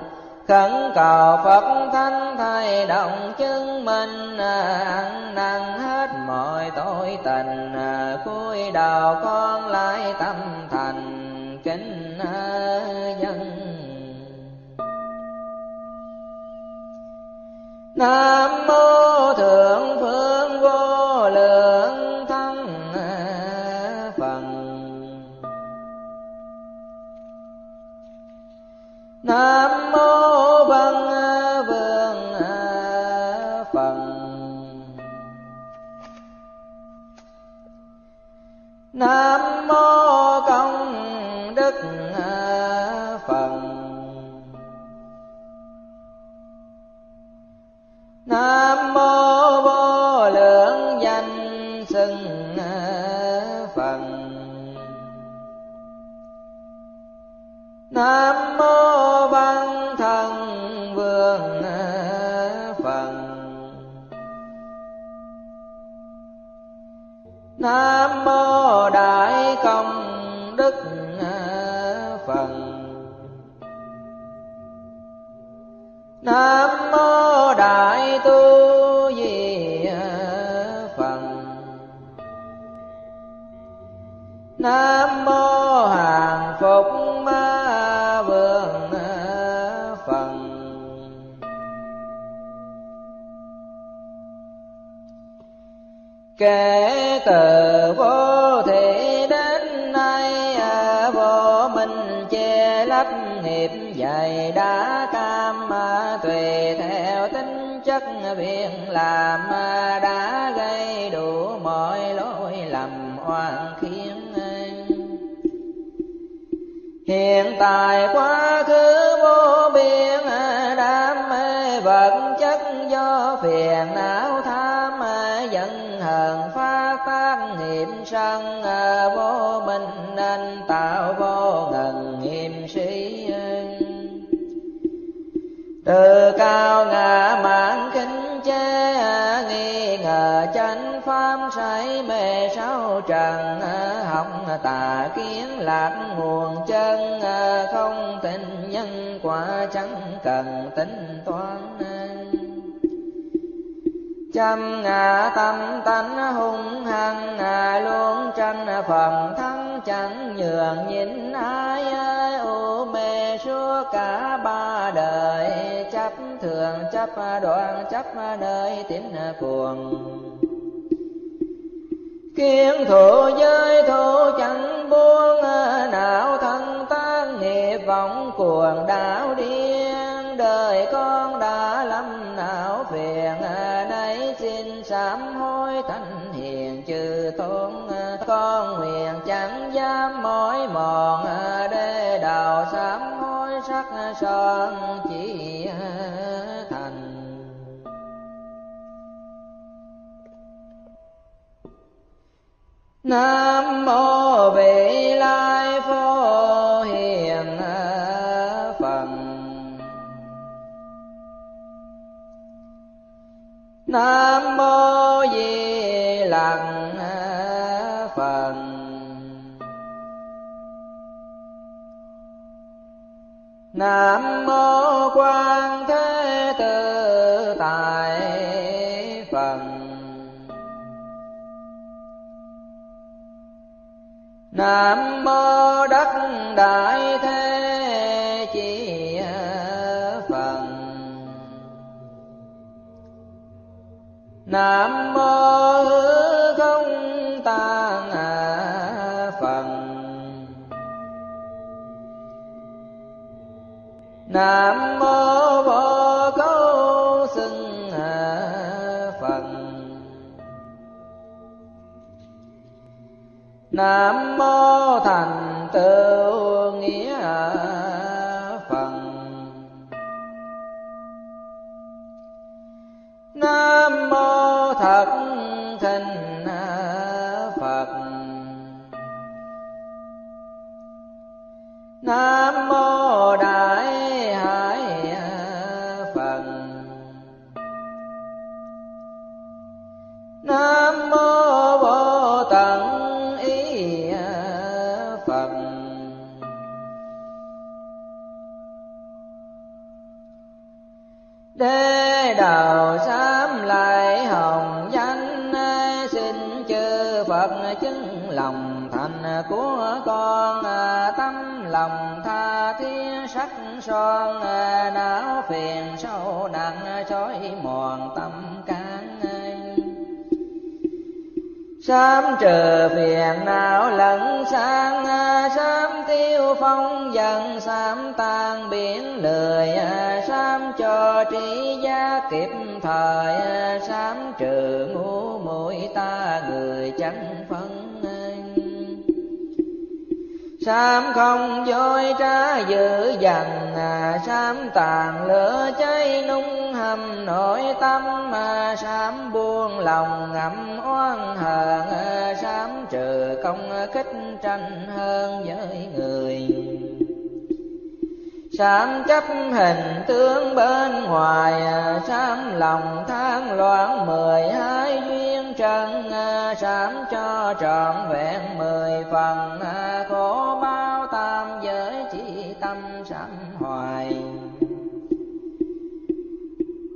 Khẩn cầu phật thánh thầy động chứng minh à, ăn năn hết mọi tội tình à, cúi đầu con lại tâm thành kính dân nam mô thượng phương vô lượng thân phật nam mô văn vương phật nam mô công đức phật kể từ vô thị đến nay à, vô minh che lấp nghiệp dày đã cam à, tùy theo tính chất việc làm à, đã gây đủ mọi lỗi lầm oan khiến hiện tại quá khứ nghiệp sân à, vô minh nên tạo vô ngần nghiêm sĩ từ cao ngã mạn kính chế nghi ngờ chánh pháp say mê sáu trần à, học tà kiến lạc nguồn chân à, không tin nhân quả chẳng cần tính chăm ngã tâm tánh hung hăng, ngà luôn tranh phần thắng chẳng nhường nhìn ai u mê suốt cả ba đời, chấp thường, chấp đoạn, chấp nơi tín cuồng. Kiến thủ giới thủ chẳng buông, não thân tan, nghiệp vọng cuồng đảo điên. Đời con đã lâm não phiền sám hối thanh hiền chư tôn ờ, con nguyện chẳng dám mỏi mòn ờ, để đào sám hối sắc son chỉ ờ, thành. Nam mô vị lai phổ hiền phần nam nam mô quan thế tự tại phật. Nam mô đất đại thế chỉ phật. Nam nam mô vô câu xưng phật. Nam mô son à, não phiền sâu nặng trói mòn tâm can sám trừ phiền não lẫn sang à, sám tiêu phong dần sám tan biển lười à, sám cho trí giác kịp thời sám trừ ngu mũi ta người chẳng phân. Sám không dối trá dữ dằn à Sám tàn lửa cháy nung hầm, nội tâm à, Sám buông lòng ngậm oan hờn à, Sám trừ công kích tranh hơn với người. Sám chấp hình tướng bên ngoài à, Sám lòng than loạn mười hai duyên trần Sám cho trọn vẹn mười phần Khổ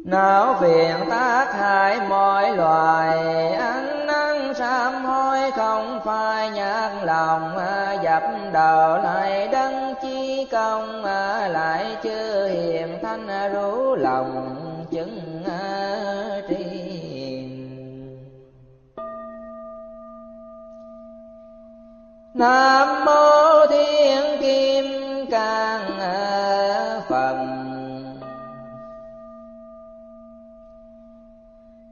não phiền tác hại mọi loài, ăn năn sám hối không phải nhát lòng à, dập đầu lại đấng chi công à, lại chưa hiền thanh rú lòng chứng à, tri nam mô thiên kim cang phật.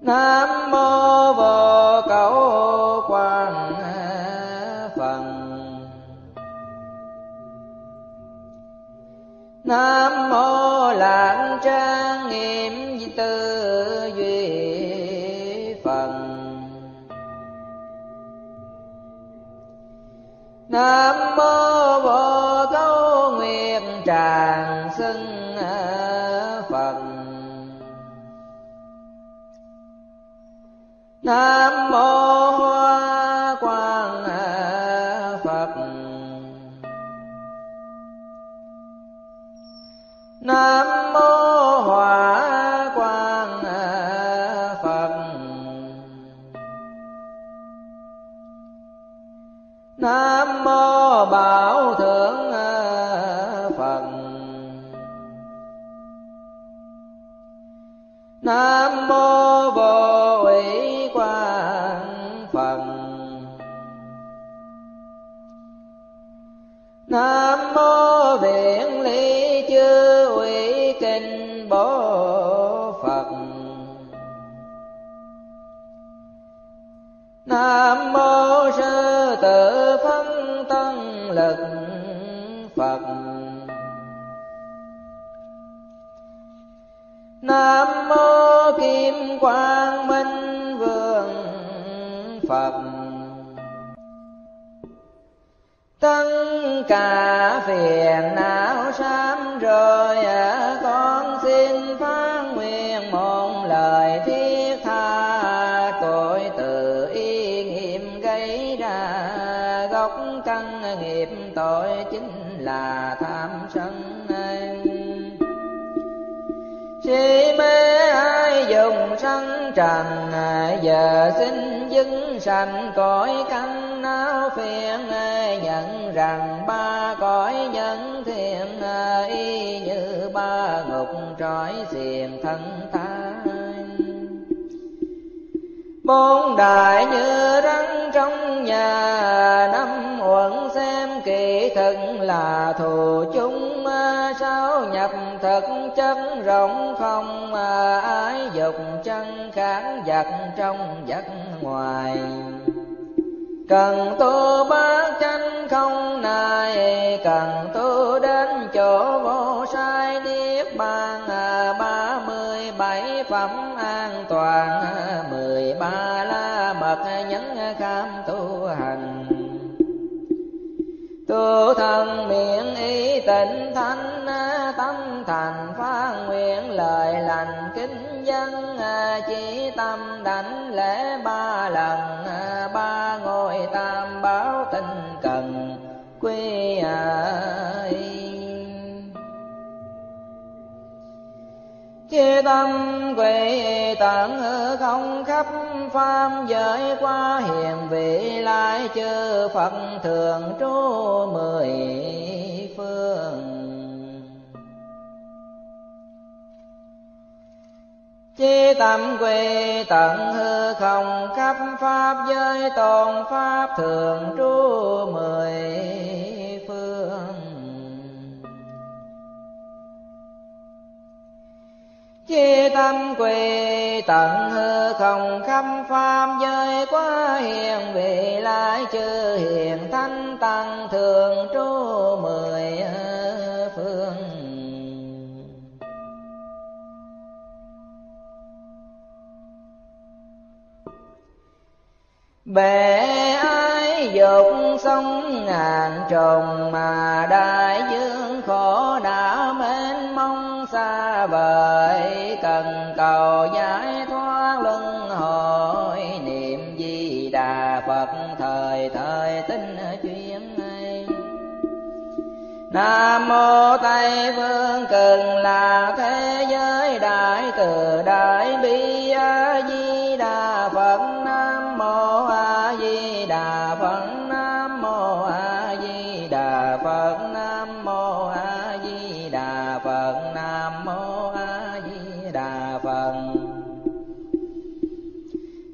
Nam mô vô cầu quan phật. Nam mô lạng trang nghiêm tư duy phật. Nam mô vô câu nguyện tràng xưng nam mô nguyện viện lý chư ủy kinh bố phật. Nam mô sư tử phân tân lực phật. Nam mô kim quang minh vương phật. Tất cả phiền não sám rồi con xin phát nguyện một lời thiết tha. Tội tự y nghiệm gây ra, gốc căn nghiệp tội chính là tham sân si mê ai dùng sân trần, giờ xin dưng sanh cõi căn phiền, nhận rằng ba cõi nhân thiện, y như ba ngục trói xiềng thân ta bốn đại như rắn trong nhà, năm uẩn xem kỳ thực là thù chúng sao nhập thực chất rộng không ái dục chân kháng vật trong vật ngoài cần tu bát chánh không này cần tu đến chỗ vô sai điếp bàn à, ba mươi bảy phẩm an toàn à, mười ba la mật à, nhấn kham tu hành tu thân miệng ý tịnh thanh, tâm thành phát nguyện, lời lành kính dân, chỉ tâm đảnh lễ ba lần, ba ngôi tam báo tinh cần quy ai chia tâm quỷ tận hư không khắp pháp giới qua hiền vị lai chư phật thường trú mười phương. Chi tâm quy tận hư không khắp pháp giới tôn pháp thường trú mười Chi tâm quỳ tận hư không khắp pháp giới quá hiền vị lai chư hiền thanh tăng thường trú mười phương. Bể ái dục sông ngàn trùng mà đại dương khổ đã mến mong xa vời cần cầu giải thoát luân hồi, niệm di đà phật thời thời tinh chuyên này nam mô tây phương cần là thế giới đại từ đại bi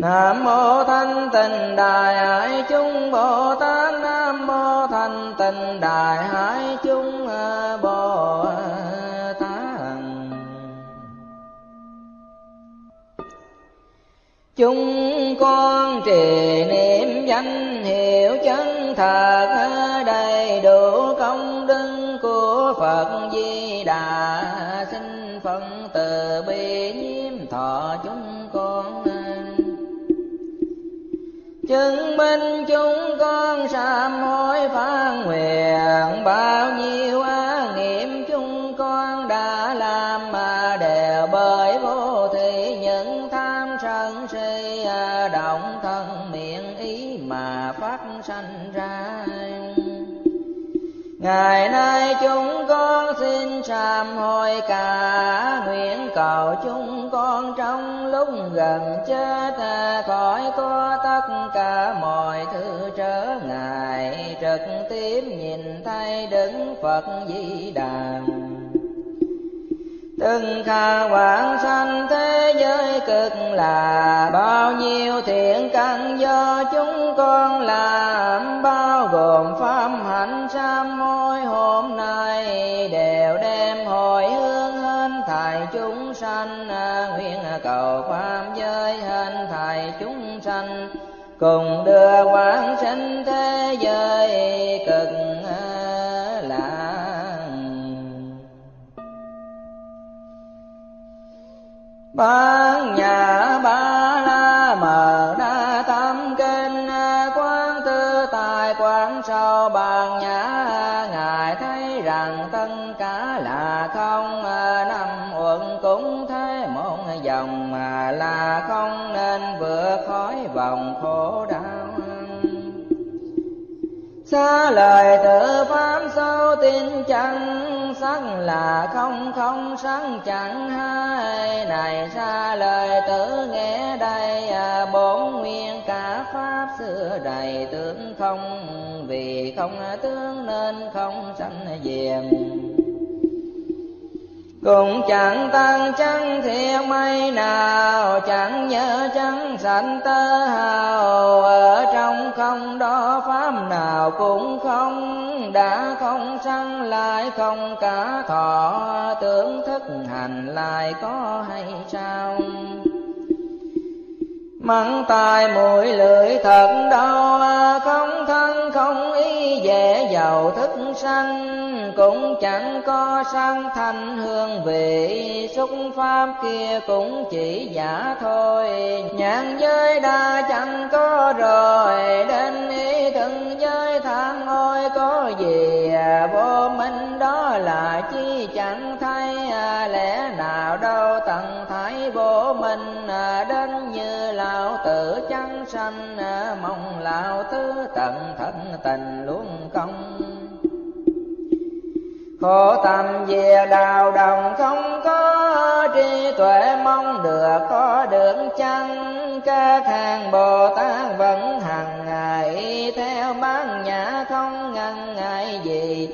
Nam mô thanh tịnh đại hải chúng Bồ Tát Nam mô thanh tịnh đại hải chúng Bồ Tát. Chúng con trì niệm danh hiệu chân thật, đầy đủ công đức của Phật Di Đà. Xin phân từ bi nhiễm thọ chúng chứng minh chúng con sám hối phán nguyện. Bao nhiêu á nghiệm chúng con đã làm mà đều bởi vô thị những tham sân si à, động thân miệng ý mà phát sanh ra. Ngày nay chúng con xin sám hối cả Nguyện cầu chúng con trong lúc gần chết Khỏi có tất cả mọi thứ trở ngại. Trực tiếp nhìn thấy đứng Phật Di Đà. Từng khả quảng sanh thế giới cực là Bao nhiêu thiện căn do chúng con làm, Bao gồm pháp hạnh sám hối hôm nay Đều cầu pháp giới hên thầy chúng sanh, cùng đưa quán sinh thế giới cực à, lạc bán nhà ba la mờ đa tam kinh à, quán tư tài quán sau bàn nhã, ngài thấy rằng tất cả là không à, năm uẩn cũng thấy chồng mà là không nên vượt khỏi vòng khổ đau. Xa lời tự pháp sâu tin chẳng sắc là không không sắc chẳng hai. Này xa lời tự nghe đây à, bốn nguyên cả pháp xưa đầy tướng không vì không tướng nên không sanh diệm cũng chẳng tăng chẳng thiệt mây nào, chẳng nhớ chẳng sanh tơ hào. Ở trong không đó pháp nào cũng không, đã không sanh lại không cả thọ. Tưởng thức hành lại có hay sao? Mắng tai mũi lưỡi thật đau à. không thân, không ý, dễ giàu thức sanh. Cũng chẳng có sang thanh hương vị. Xúc pháp kia cũng chỉ giả thôi. Nhãn giới đa chẳng có rồi. Đến ý thân giới tham ôi có gì à. vô minh đó là chi chẳng thấy à. lẽ nào đâu tận thái vô minh à, đến như lão tử chăng sanh à, mong lão tứ tận thân tình luôn công. Khổ tâm về đào đồng không có trí tuệ mong được, có được chăng? Các hàng bồ tát vẫn hằng ngày theo bán nhã không ngăn ngại gì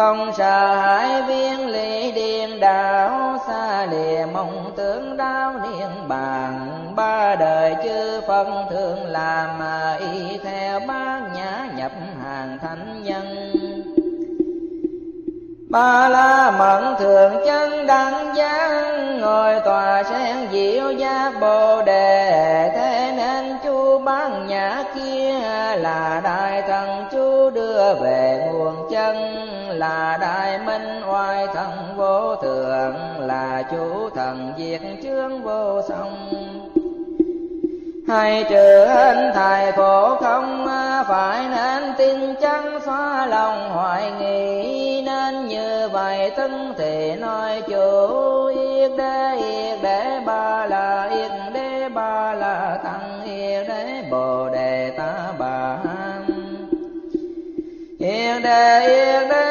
không sợ hãi viên lý điên đạo xa lìa mong tướng đau niên bàn ba đời chư phân thường làm mà y theo bán nhã nhập hàng thánh nhân ba la mẫn thường chân đăng giác ngồi tòa sen diệu giác bồ đề. Thế nên chú bán nhã kia là đại thần, chú đưa về nguồn chân là đại minh oai thần vô thượng, là chú thần diệt chướng vô song hay trừ hết thầy khổ không à, phải nên tin chắn xóa lòng hoài nghi, nên như vậy tân thì nói chủ, yết đế yết đế, ba là yết đế, ba là thằng yết đế, bồ đề ta bà yết đế yết đế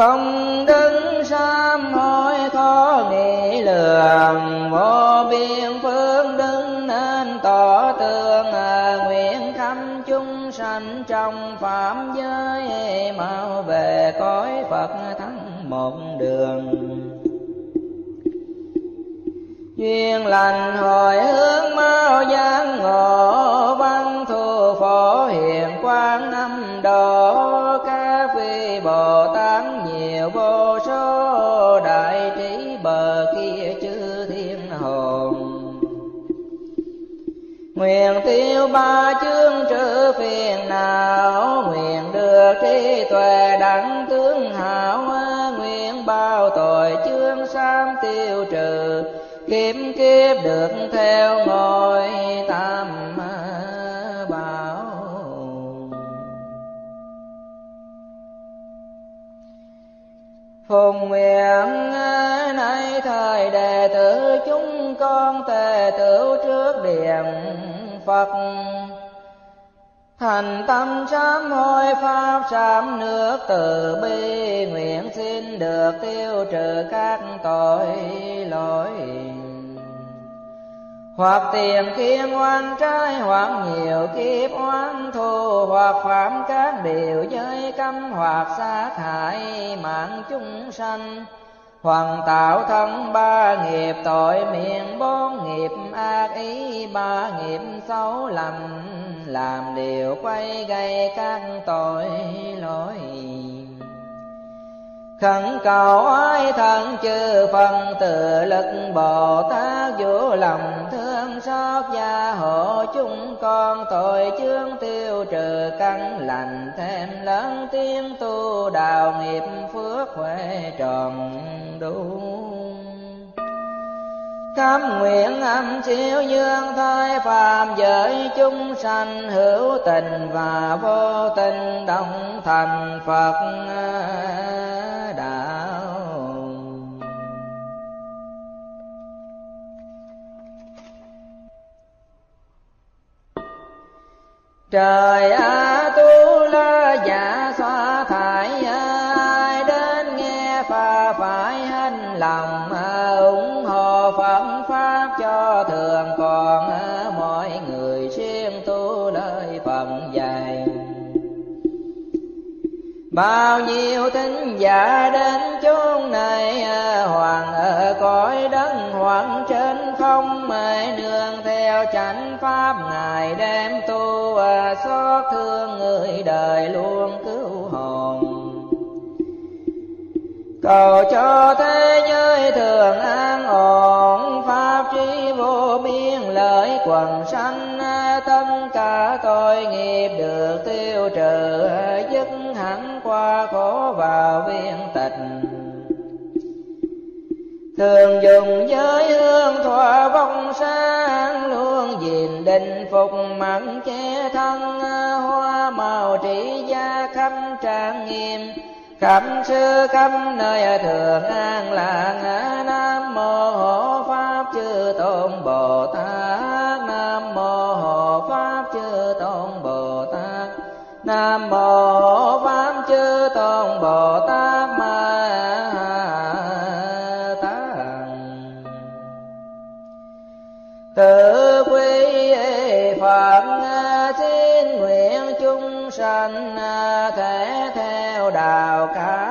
công đức sám hối khó nghĩ lường. Vô biên phương đứng nên tỏ tường à, nguyện khắp chúng sanh trong phạm giới mau về cõi phật thắng một đường. Duyên lành hồi hướng mau giang ngộ, văn thù phổ hiền quang năm độ nguyện tiêu ba chương trừ phiền não, nguyện được trí tuệ đẳng tướng hảo, nguyện bao tội chương sam tiêu trừ, kiếp kiếp được theo ngôi tam bảo. Phùng nguyện nay thời đệ tử chúng con tề tử trước điện phật. Thành tâm sám hối, pháp sám nước, từ bi nguyện xin được tiêu trừ các tội lỗi. Hoặc tiền kiên oan trái, hoặc nhiều kiếp oan thù, hoặc phạm các điều giới cấm, hoặc sát hại mạng chúng sanh. Hoàng tạo thân ba nghiệp, tội miệng bốn nghiệp, ác ý ba nghiệp, xấu lầm, làm điều quay gây các tội lỗi. Khẩn cầu ai thân chư phần tự lực bồ tát vũ lòng thương xót gia hộ chúng con, tội chương tiêu trừ căn lành thêm lớn tiếng tu đạo nghiệp phước huệ tròn đủ. Cam nguyện âm siêu dương thai phàm giới chúng sanh hữu tình và vô tình đồng thành Phật. Trời a tu la giả xoa thải ai đến nghe pha phải hành lòng ủng hộ Phật Pháp cho thường còn mọi người siêng tu lời Phật dạy. Bao nhiêu tính giả đến chốn này, Hoàng ở cõi đất hoàng trên không mê nương theo chánh pháp, Ngài đem tu à, xót thương người đời luôn cứu hồn. Cầu cho thế giới thường an ổn, Pháp trí vô biên, lợi quần sanh à, Tất cả tội nghiệp được tiêu trừ à, Dứt hẳn qua khổ vào viên tịch. Thường dùng giới hương thỏa vong sáng Luôn gìn định phục mặn che thân à, Hoa màu trị gia khắp trang nghiêm. Khắp sư khắp nơi à, thường an làng à, nam mô hộ pháp chư tôn bồ tát. Nam mô hộ pháp chư tôn bồ tát. Nam mô sanh thể theo đạo cả